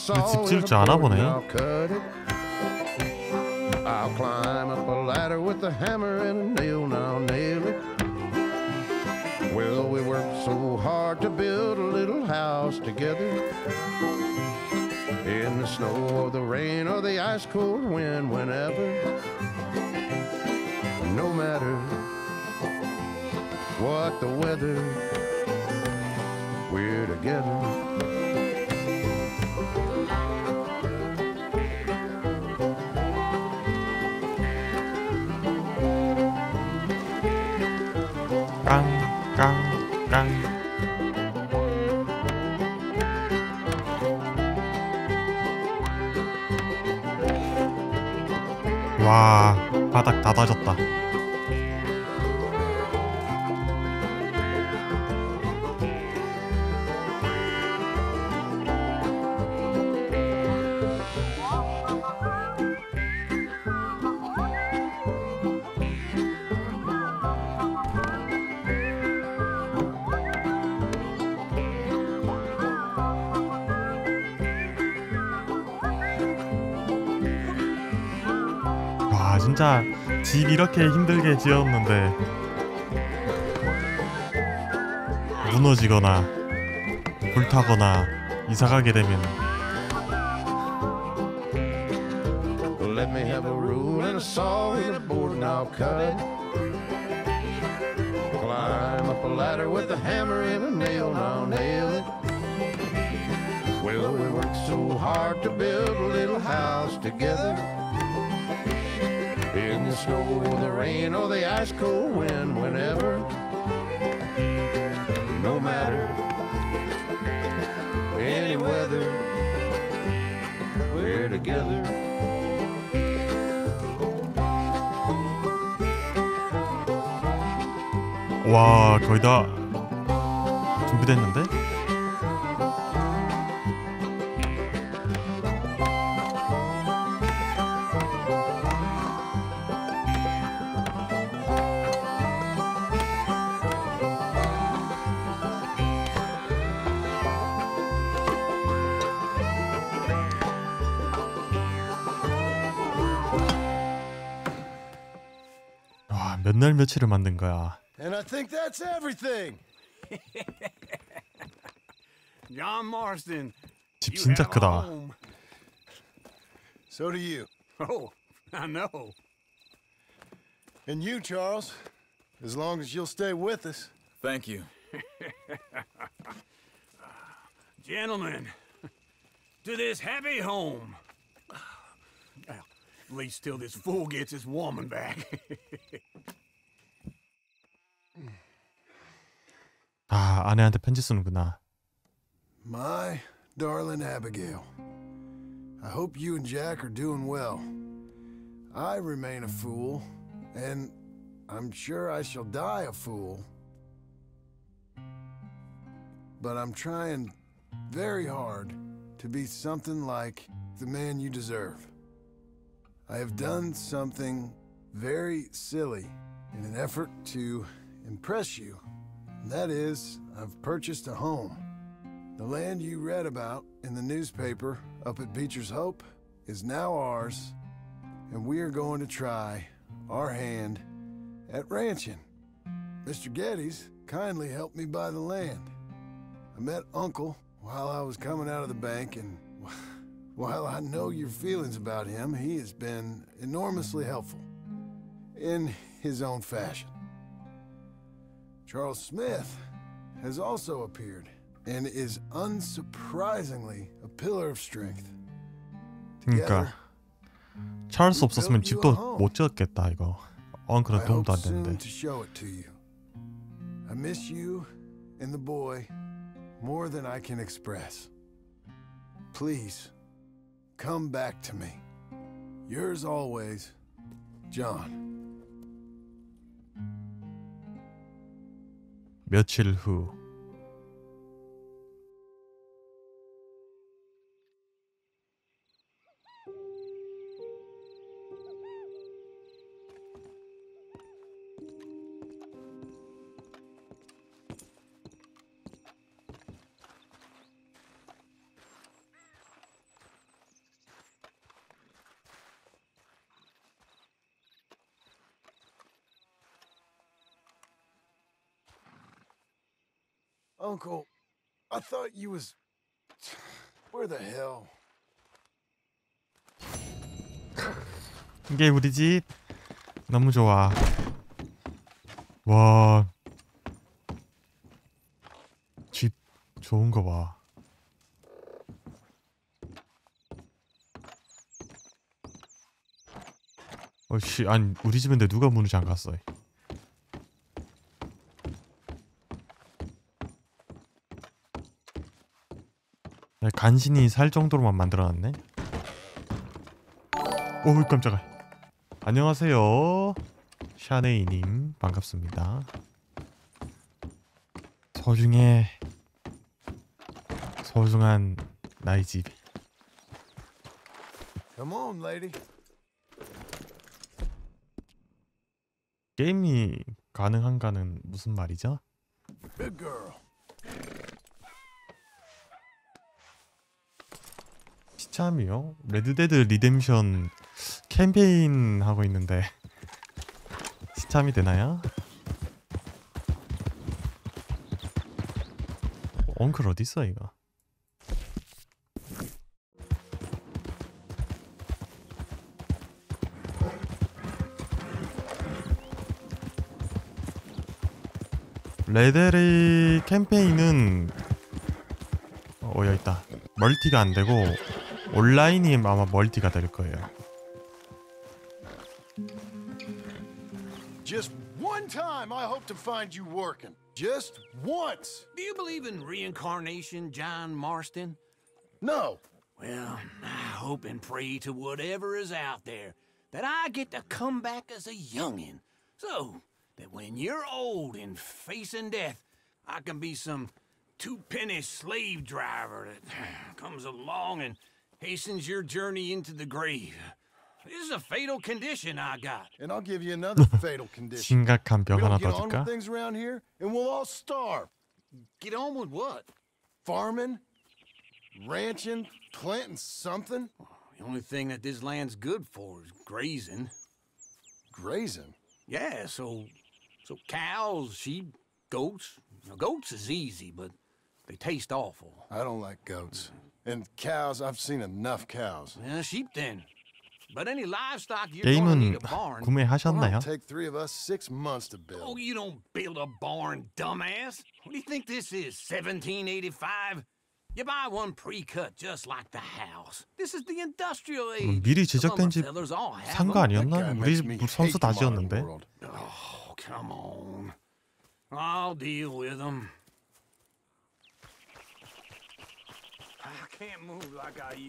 rule and a saw. 집 지을 and a 줄 아나 board and 보네. I'll cut it. I'll climb up a ladder with a hammer and a nail, and I'll nail it. Well, we worked so hard to build a little house together. In the snow or the rain or the ice cold wind, whenever. 집 이렇게 힘들게 지었는데 무너지거나 불타거나 이사가게 되면 거의 다 준비됐는데? 와 몇 날 며칠을 만든 거야 I think that's everything. John Marston. 집 you 진짜 have a 크다 home. So do you. Oh, I know. And you, Charles. As long as you'll stay with us. Thank you. Gentlemen, to this happy home. Well, at least till this fool gets his woman back. 아 아내한테 편지 쓰는구나 My darling Abigail, I hope you and Jack are doing well. I remain a fool, and I'm sure I shall die a fool. But I'm trying very hard to be something like the man you deserve. I have done something very silly in an effort to impress you. that is, I've purchased a home. The land you read about in the newspaper up at Beecher's Hope is now ours, and we are going to try our hand at ranching. Mr. Geddes kindly helped me buy the land. I met Uncle while I was coming out of the bank, and while I know your feelings about him, he has been enormously helpful. in his own fashion. Charles Smith has also appeared and is unsurprisingly a pillar of strength. 그러니까 찰스 없었으면 집도 못 지었겠다 이거. 엉클은 I 도움도 hope 안 soon 되는데. to show it to you. I miss you and the boy more than I can express. Please, come back to me. Yours always, John. 며칠 후 Uncle, I thought you was. Where the hell? 이게 우리 집 너무 좋아. 와. 집 좋은 거 봐. 어씨 아니 우리 집인데 누가 문을 잠갔어? 간신히 살 정도로만 만들어놨네. 오 깜짝아. 안녕하세요. 샤네이님 반갑습니다. 소중해. 소중한 나의 집. Come on, lady. 게임이 가능한가는 무슨 말이죠? Good girl. 시참이요? 레드데드 리뎀션 캠페인 하고 있는데 시참이 되나요? 엉클 어디 있어 이거? 레데리 캠페인은 어 여기 있다. 멀티가 안 되고 온라인이 아마 멀티가 될 거예요. Just one time I hope to find you working. Just once. Do you believe in reincarnation, John Marston? No. Well, I hope and pray to whatever is out there that I get to come back as a youngin', so that when you're old and facing death, I can be some two-penny slave driver that comes along and hastens your journey into the grave. This is a fatal condition I got. And I'll give you another fatal condition. 심각한 병 we 하나 don't get 더 on 줄까? with things around here, and we'll all starve. Get on with what? Farming, ranching, planting something. The only thing that this land's good for is grazing. Grazing? Yeah, so so cows, sheep, goats. Now, goats is easy, but they taste awful. I don't like goats. And cows, I've seen enough cows. Yeah, sheep then. But any livestock you're gonna need 게임은 a barn. 구매하셨나요? It'll take three of us six months to build. Oh, you don't build a barn, dumbass. What do you think this is, 1785? You buy one pre-cut just like the house. This is the industrial age. 음, 미리 Some of 제작된 our 집 fellas all have 산 거 them. 아니었나? 우리 집 선수 다 지었는데. Oh, come on. I'll deal with them.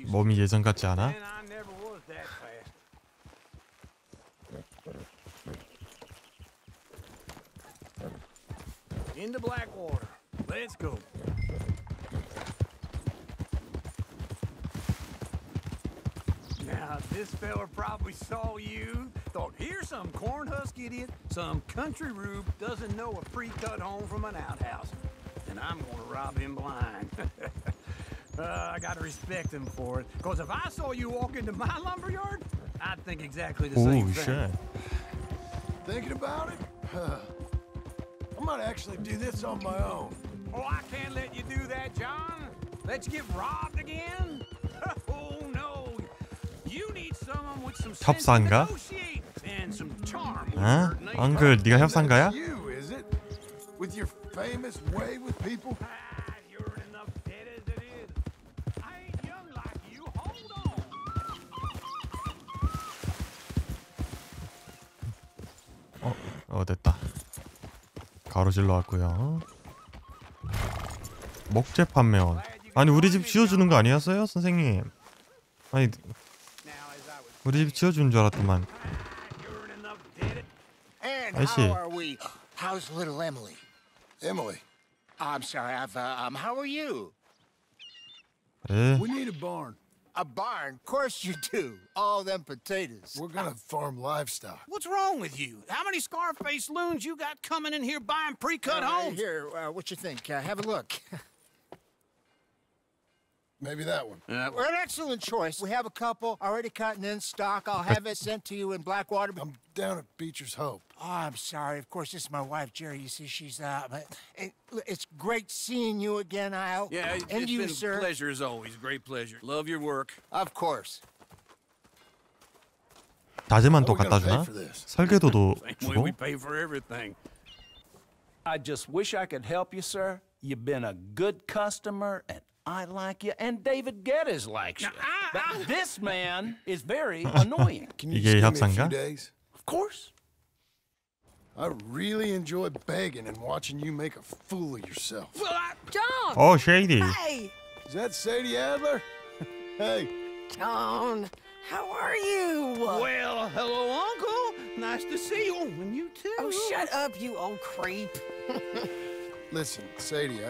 몸이 예전 같지 않아? And I never was that fast. Into Blackwater. Let's go. Now, this fella probably saw you, thought, here's some cornhusk idiot, some country rube doesn't know a pre-cut home from an outhouse. And I'm gonna rob him blind. uh, I gotta respect him for it. Because if I saw you walk into my lumberyard, I'd think exactly the same Oh thing. shit. Thinking about it? Huh. I might actually do this on my own. Oh, I can't let you do that, John. Let you get robbed again? Oh, no. You need someone with some sense to 협상가? negotiate and some charm with 어? 엉클 네가 협상가야? You, is it? With your famous way with people? 어, 어 됐다. 가로질러 왔고요. 목재 판매원. 아니 우리 집 지어주는 거 아니었어요, 선생님? 아니 우리 집 지어주는 줄 알았더만. And I see. how are we? How's little Emily? Emily. I'm sorry, I've, uh, um, how are you? 에? We need a barn. A barn? Of course you do. All them potatoes. We're gonna farm livestock. What's wrong with you? How many Scarface loons you got coming in here buying pre-cut Uh, homes? Here, uh, what you think? Uh, have a look. Maybe that one. Well, an excellent choice. We have a couple already cut and in stock. I'll have it sent to you in Blackwater. I'm down at Beecher's Hope. Oh, I'm sorry. Of course, this is my wife, Jerry. You see, she's uh, but it, it's great seeing you again, Al. Yeah, it- and it's you, been sir. a pleasure as always. Great pleasure. Love your work. Of course. 다재만 또 What we 갖다 gonna pay 주나? for this? 설계도도 Same way 주고? we pay for everything. I just wish I could help you, sir. You've been a good customer, and I like you, and David Geddes likes you. But this man is very annoying. Can you 이게 just give me a few 협상가? days? Of course. I really enjoy begging and watching you make a fool of yourself. John! 어, 쉐이디. Hey! Is that Sadie Adler? hey. John, how are you? Well, hello, Uncle. Nice to see you. And you too. Oh, shut up, you old creep. Listen, Sadie, I,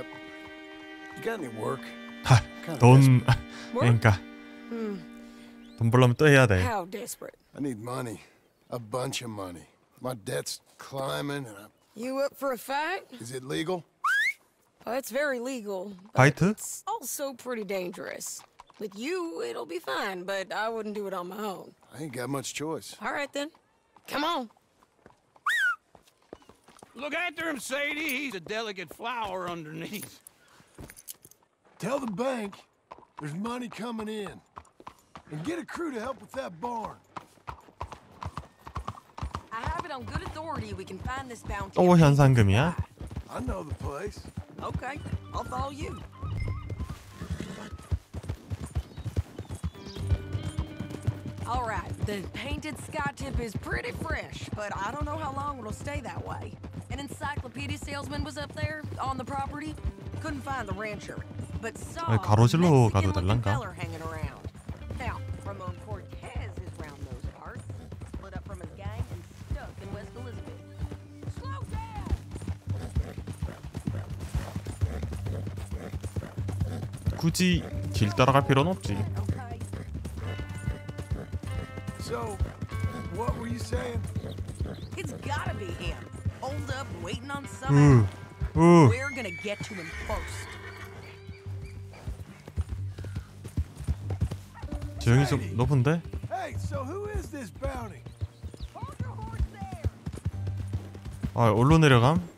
you got any work? 돈 그러니까 Hmm. 돈 벌려면 또 해야 돼. How desperate. I need money. A bunch of money. My debt's climbing and I... You up for a fight? Is it legal? Well, it's very legal. but It's also pretty dangerous. With you, it'll be fine, but I wouldn't do it on my own. I ain't got much choice. All right, then. Come on. Look after him, Sadie. He's a delicate flower underneath. Tell the bank there's money coming in. And get a crew to help with that barn. I have it on good authority we can find this bounty. Oh, 현상금이야? I know the place. Okay, I'll follow you. All right, the painted sky tip is pretty fresh, but I don't know how long it'll stay that way. An encyclopedia salesman was up there on the property. Couldn't find the rancher, but saw a Mexican-looking feller hanging around. Now, Ramon 굳이 길 따라갈 필요는 없지. So, what were you saying? It's gotta be him. Hold up, waiting on 우, someone. 우. We're gonna get to him first. 지형이 좀 높은데? Hey, so who is this bounty? 아, 올로 내려감?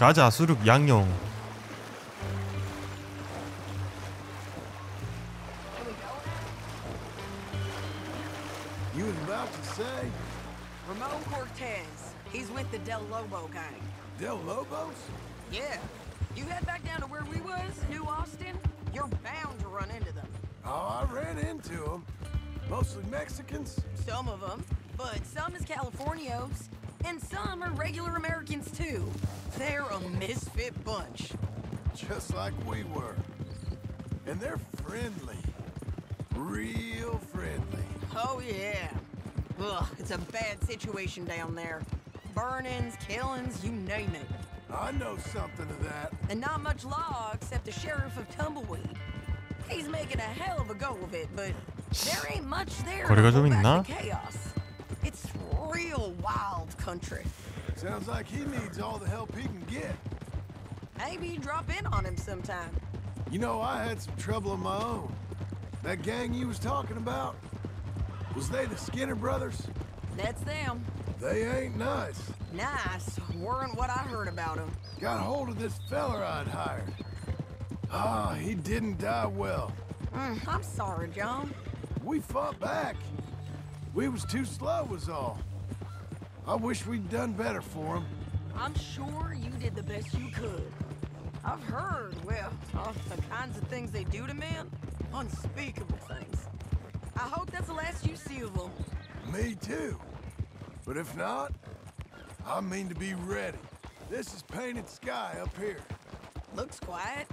가자, 수륙 양용. You was about to say Ramon Cortez. He's with the Del Lobo gang. Del Lobos? Yeah. You head back down to where we was, New Austin, you're bound to run into them. Oh, I ran into them. Mostly Mexicans. Some of them, but some is Californios, And some are regular Americans, too. They're a misfit bunch. Just like we were. And they're friendly. Real friendly. Oh, yeah. Ugh, it's a bad situation down there. Burnings, killings, you name it. I know something of that. And not much law except the sheriff of Tumbleweed. He's making a hell of a go of it, but there ain't much there to go back chaos. It's real wild country. Sounds like he needs all the help he can get. Maybe you drop in on him sometime. You know, I had some trouble of my own. That gang you was talking about, was they the Skinner brothers? That's them. They ain't nice. Nice weren't what I heard about them. got hold of this feller I'd hired. Ah, he didn't die well. Mm, I'm sorry, John. We fought back. We was too slow was all. I wish we'd done better for him. I'm sure you did the best you could. I've heard, well, of the kinds of things they do to men. Unspeakable things. I hope that's the last you see of them. Me too. But if not, I mean to be ready. This is painted sky up here. Looks quiet.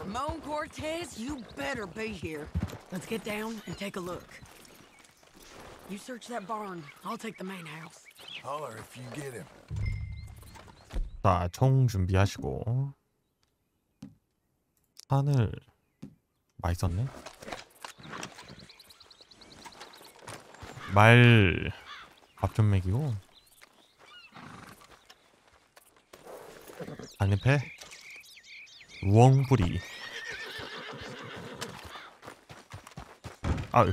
Ramon Cortez, you better be here. Let's get down and take a look. You search that barn. I'll take the main house. Holler if you get him. 자, 총 준비하시고 산을 많이 썼네. 말 밥 좀 먹이고 안에 배 우엉부리 아유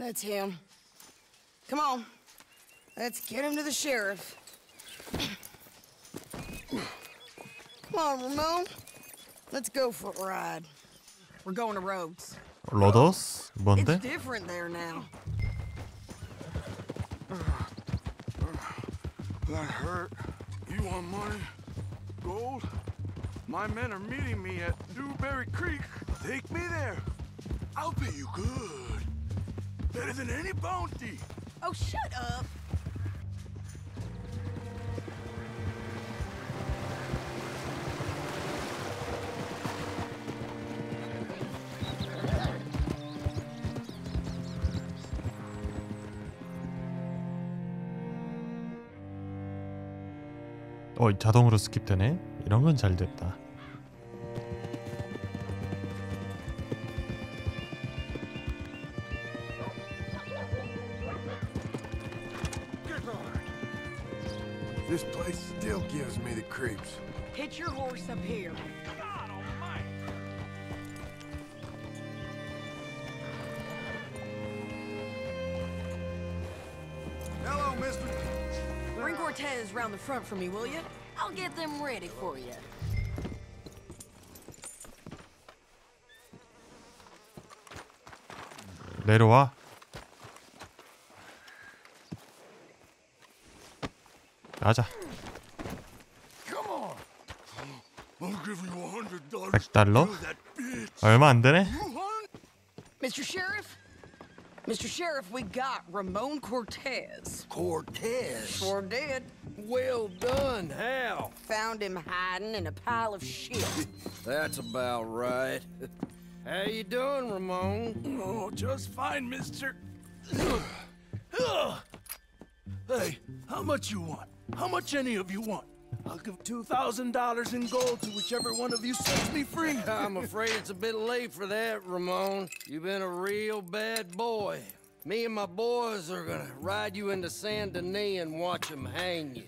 That's him. Come on. Let's get him to the sheriff. Come on, Ramon. Let's go for a ride. We're going to Rhodes. Rhodes, Bonte? It's different there now. That hurt. You want money? Gold? My men are meeting me at Dewberry Creek. Take me there. I'll pay you good. Better than any bounty. Oh, shut up. 어 자동으로 스킵되네. 이런 건 잘 됐다. Hitch your horse up here. Hello, mister. Bring Cortez round the front for me, will you? I'll get them ready for you. 내려와. 가자. 달러? That bitch. 얼마 안 되네? Mr. Sheriff? Mr. Sheriff, we got Ramon Cortez. Cortez? Sure did. Well done. How? Found him hiding in a pile of shit. That's about right. How you doing, Ramon? Oh, just fine, mister. hey, how much you want? How much any of you want? I'll give $2,000 in gold to whichever one of you sets me free. I'm afraid it's a bit late for that, Ramon. You've been a real bad boy. Me and my boys are gonna ride you into Saint Denis and watch them hang you.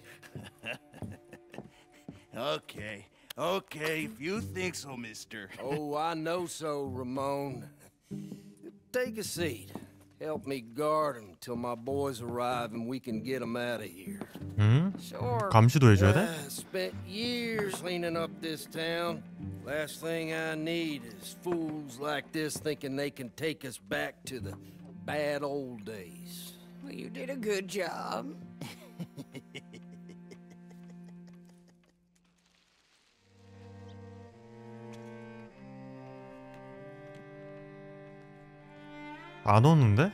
Okay, okay, if you think so, mister. Oh, I know so, Ramon. Take a seat. Help me guard him till my boys arrive and we can get them out of here. 응? Sure. 감시도 해줘야 돼? I spent years cleaning up this town. Last thing I need is fools like this thinking they can take us back to the bad old days. Well, you did a good job. 안 오는데?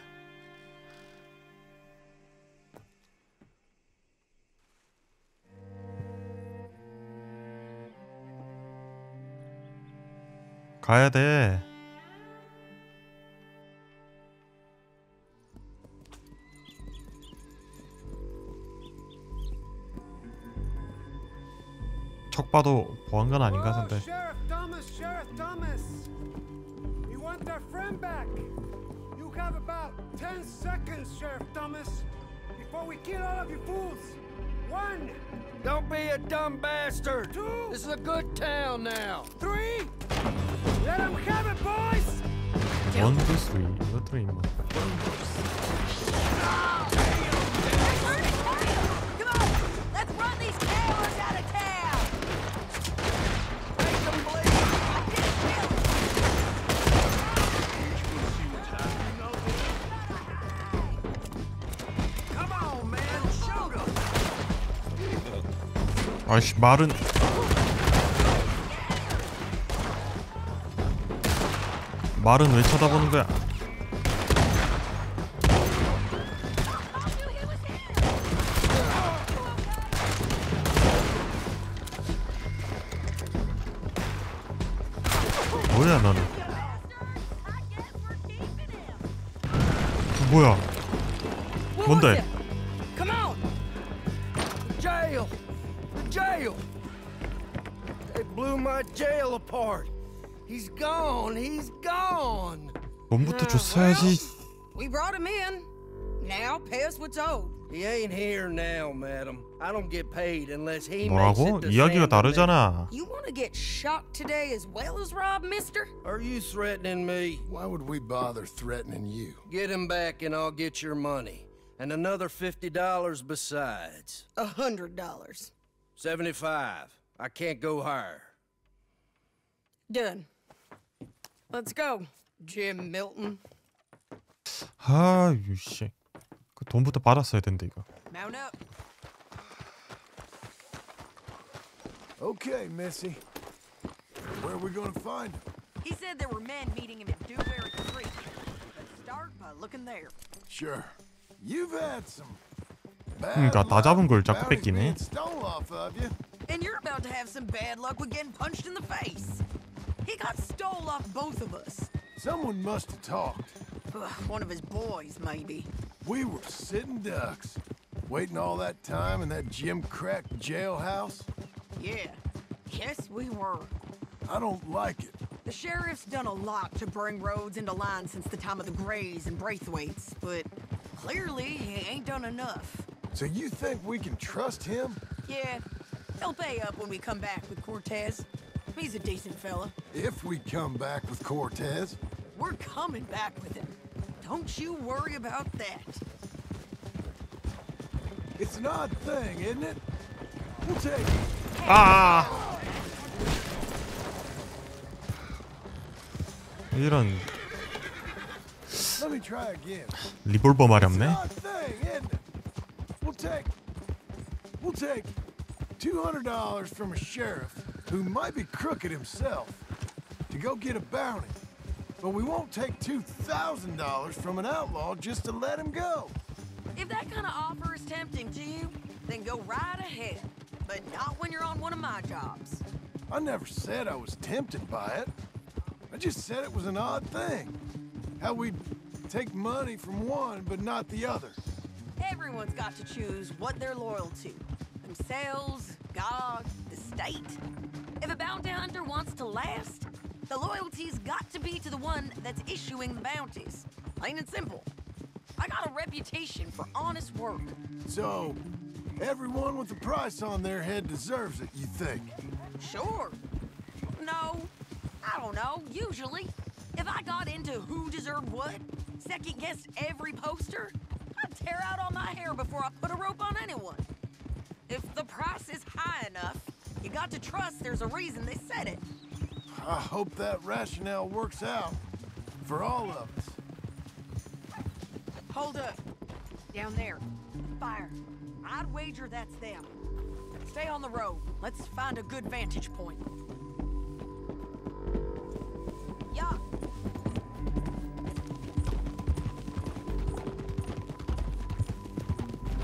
가야 돼. 척 봐도 보안관 아닌가 Whoa, 근 have about 10 seconds, Sheriff Thomas, before we kill all of you fools. One. Don't be a dumb bastard. Two. This is a good town now. Three. Let them have it, boys. One, two, three. The three. Let's run these. 아이씨 말은 말은 왜 쳐다보는 거야? 몸부터 줬어야지. We brought him in. Now pay us what's owed. He ain't here now, madam. I don't get paid unless he makes 뭐라고? it to 이야기가 San Domingo. 다르잖아. You want to get shot today as well as Rob, mister? Are you threatening me? Why would we bother threatening you? Get him back and I'll get your money. And another $50 besides. A hundred dollars. 75. I can't go higher. Done. Let's go, Jim Milton. 아, 유씨. 그 돈부터 받았어야 된대 이거. Mount up. Okay, Missy. Where are we gonna find him? He said there were men meeting him at Dewberry Creek. Let's start by looking there. Sure. You've had some bad 그러니까 다 잡은 걸 luck. 자꾸 Bounty's 뺏기네. being stole off of you. And you're about to have some bad luck with getting punched in the face. He got stole off both of us. Someone must have talked. One of his boys, maybe. We were sitting ducks, waiting all that time in that Jim Crack jailhouse. Yeah. Yes, we were. I don't like it. The sheriff's done a lot to bring Rhodes into line since the time of the Grays and Braithwaites, but clearly he ain't done enough. So you think we can trust him? Yeah, he'll pay up when we come back with Cortez. He's a decent fella. If we come back with Cortez. We're coming back with him. Don't you worry about that. It's an odd thing, isn't it? We'll take it. 아. 이런 Let me try again. 리볼버 말이 It's an 없네. odd thing, isn't it? We'll take we'll take two hundred dollars from a sheriff who might be crooked himself to go get a bounty. But we won't take two thousand dollars from an outlaw just to let him go. If that kind of offer is tempting to you, then go right ahead. But not when you're on one of my jobs. I never said I was tempted by it. I just said it was an odd thing. How we'd take money from one but not the other. Everyone's got to choose what they're loyal to. Themselves, God, the state. If a bounty hunter wants to last, the loyalty's got to be to the one that's issuing the bounties. Plain and simple. I got a reputation for honest work. So, everyone with a price on their head deserves it, you think? Sure. No, I don't know, usually. If I got into who deserved what, second guessed every poster, I'd tear out all my hair before I put a rope on anyone. If the price is high enough, you got to trust there's a reason they said it. I hope that rationale works out for all of us. Hold up. Down there. Fire. I'd wager that's them. Stay on the road. Let's find a good vantage point. Yeah.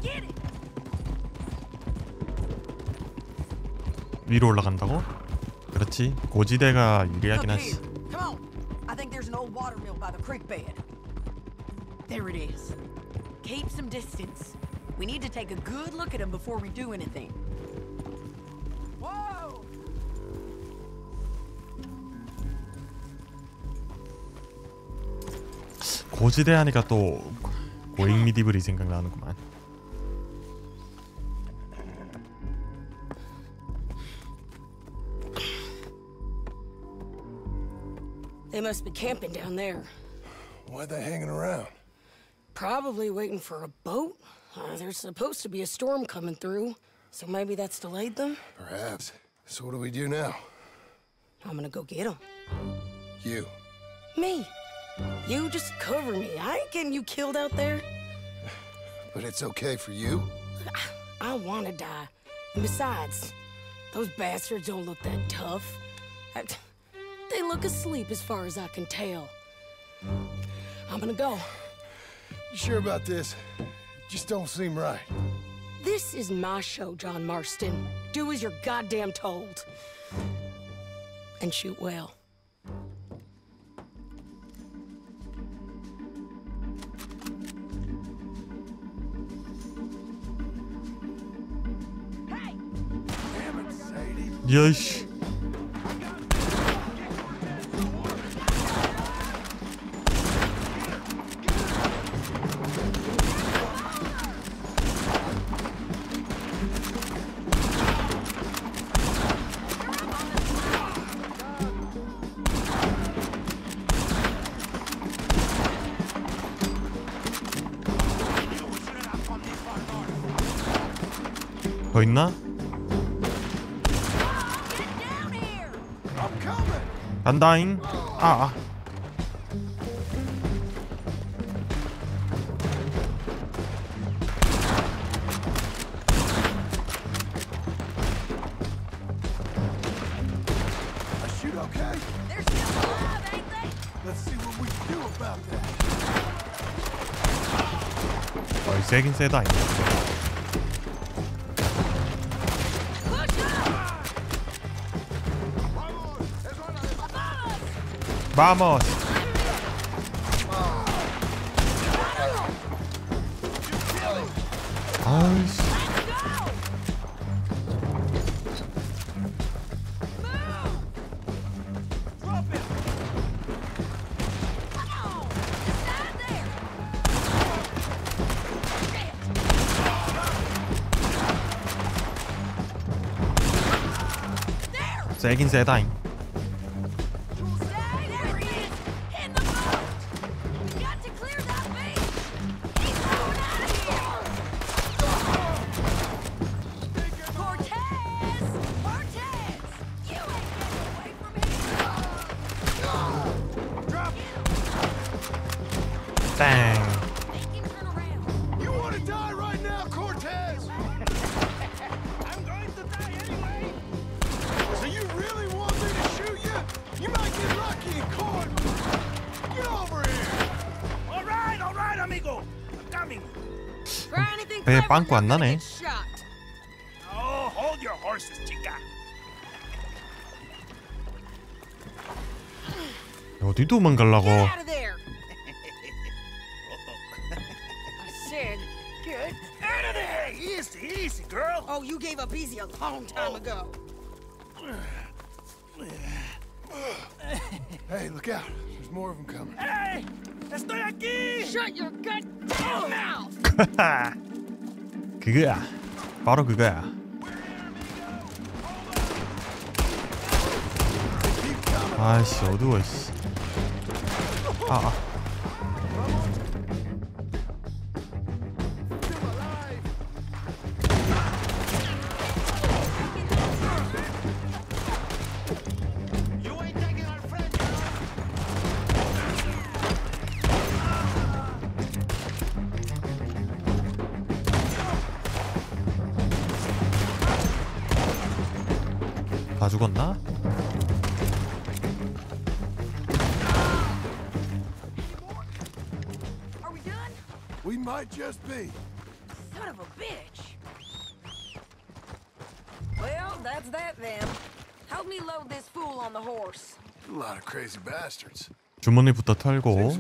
Get it! 위로 올라간다고? 그렇지. 고지대가 유리하긴 하지. here. Come an old water mill by the creek bed. There it is. Keep some distance. We need to take a good look at him before we do anything. Whoa! 고지대 하니까 또 고잉 미디블이 생각나는구만. They must be camping down there. Why are they hanging around? Probably waiting for a boat. Uh, there's supposed to be a storm coming through, so maybe that's delayed them. Perhaps. So what do we do now? I'm gonna go get them. You. Me. You just cover me. I ain't getting you killed out there. But it's okay for you? I wanna die. And besides, those bastards don't look that tough. I- they look asleep as far as I can tell. I'm gonna go. You sure about this? Just don't seem right. This is my show, John Marston. Do as you're goddamn told. And shoot well. Hey! Damn it, Sadie. Yes. 있나? 간다잉. 아, 아. I shoot okay? They're still alive, ain't they? Let's see what we can do about that. 어이 세긴 세다. 이거. ¡Vamos! Ay. Seguin se jotain. get shot. Oh, hold your horses, chica. 어디 도망가려고? Get out of there. I said, get out of there. Easy, easy, girl. Oh, you gave up easy a long time ago. Hey, look out. There's more of them coming. Hey, estoy aquí. Shut your goddamn mouth. 그거야. 바로 그거야. 아씨 어두워 씨. 아, 아. Just be. Son of a bitch. Well, that's that then. Help me load this fool on the horse. A lot of crazy bastards. 주머니부터 털고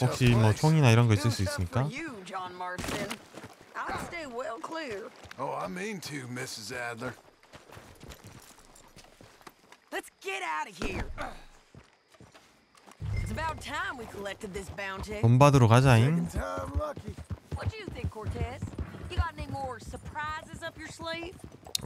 혹시 뭐. 총이나 이런 거 있을 수 있으니까. I'd stay well clear. Oh, I mean to, Mrs. Adler. Let's get out of here. It's about time we collected this bounty. 돈 받으러 가자잉.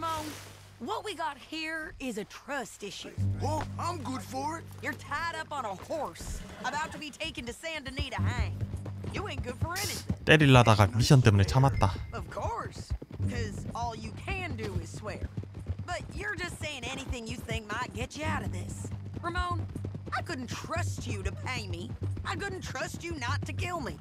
Ramon, what we got here is a trust issue. Oh, I'm good for it. You're tied up on a horse, about to be taken to San Denis to hang. You ain't good for anything. 때릴라다가 미션 때문에 참았다. Of course, because all you can do is swear. But you're just saying anything you think might get you out of this. Ramon, I couldn't trust you to pay me. I couldn't trust you not to kill me.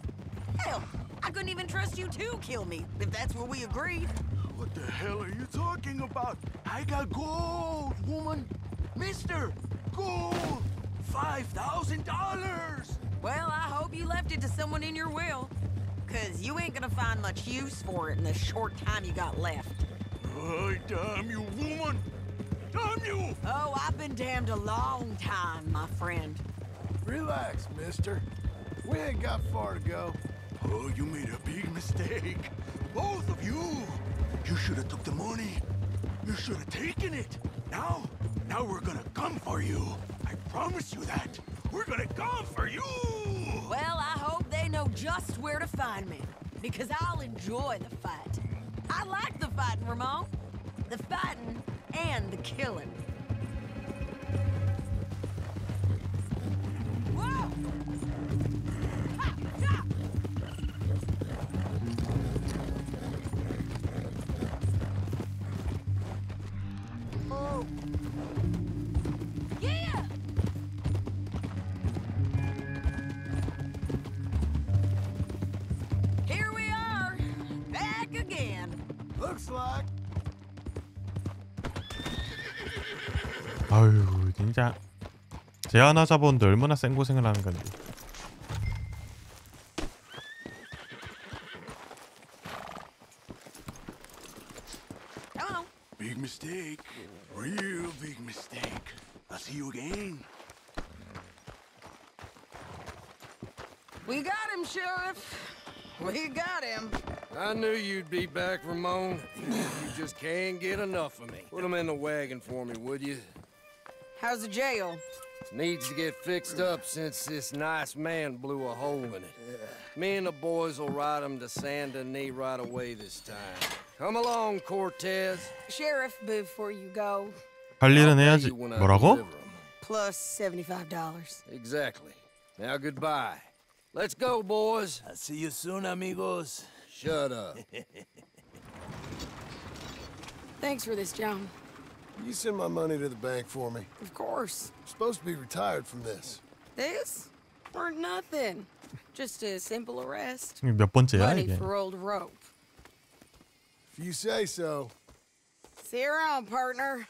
Hell, I couldn't even trust you to kill me, if that's what we agreed. What the hell are you talking about? I got gold, woman. Mister, gold. Five thousand dollars. Well, I hope you left it to someone in your will. Cause you ain't gonna find much use for it in the short time you got left. Oh, damn you, woman. Damn you. Oh, I've been damned a long time, my friend. Relax, mister. We ain't got far to go. Oh, you made a big mistake. Both of you. You should have took the money. You should have taken it. Now, now we're gonna come for you. I promise you that. We're gonna come for you. Well, I hope they know just where to find me. Because I'll enjoy the fight. I like the fighting, Ramon. The fighting and the killing. Whoa! Ha! Ha! 아유 진짜. 제 하나 자본도 얼마나 센 고생을 하는 on. Big mistake. Real big mistake. I'll see you again. We got him, Sheriff. We got him. I knew you'd be back, Ramon. You just can't get enough of me. Put him in the wagon for me, would you? How's the jail? Needs to get fixed up since this nice man blew a hole in it. Me and the boys will ride them to Saint Denis right away this time. Come along, Cortez. Sheriff, before you go. 할 일은 해야지. 뭐라고? Plus $75. Exactly. Now goodbye. Let's go, boys. I'll see you soon, amigos. Shut up. Thanks for this, John. You send my money to the bank for me. Of course. I'm supposed to be retired from this. This? For nothing. Just a simple arrest. Bir Money for old rope. If you say so. See around, partner.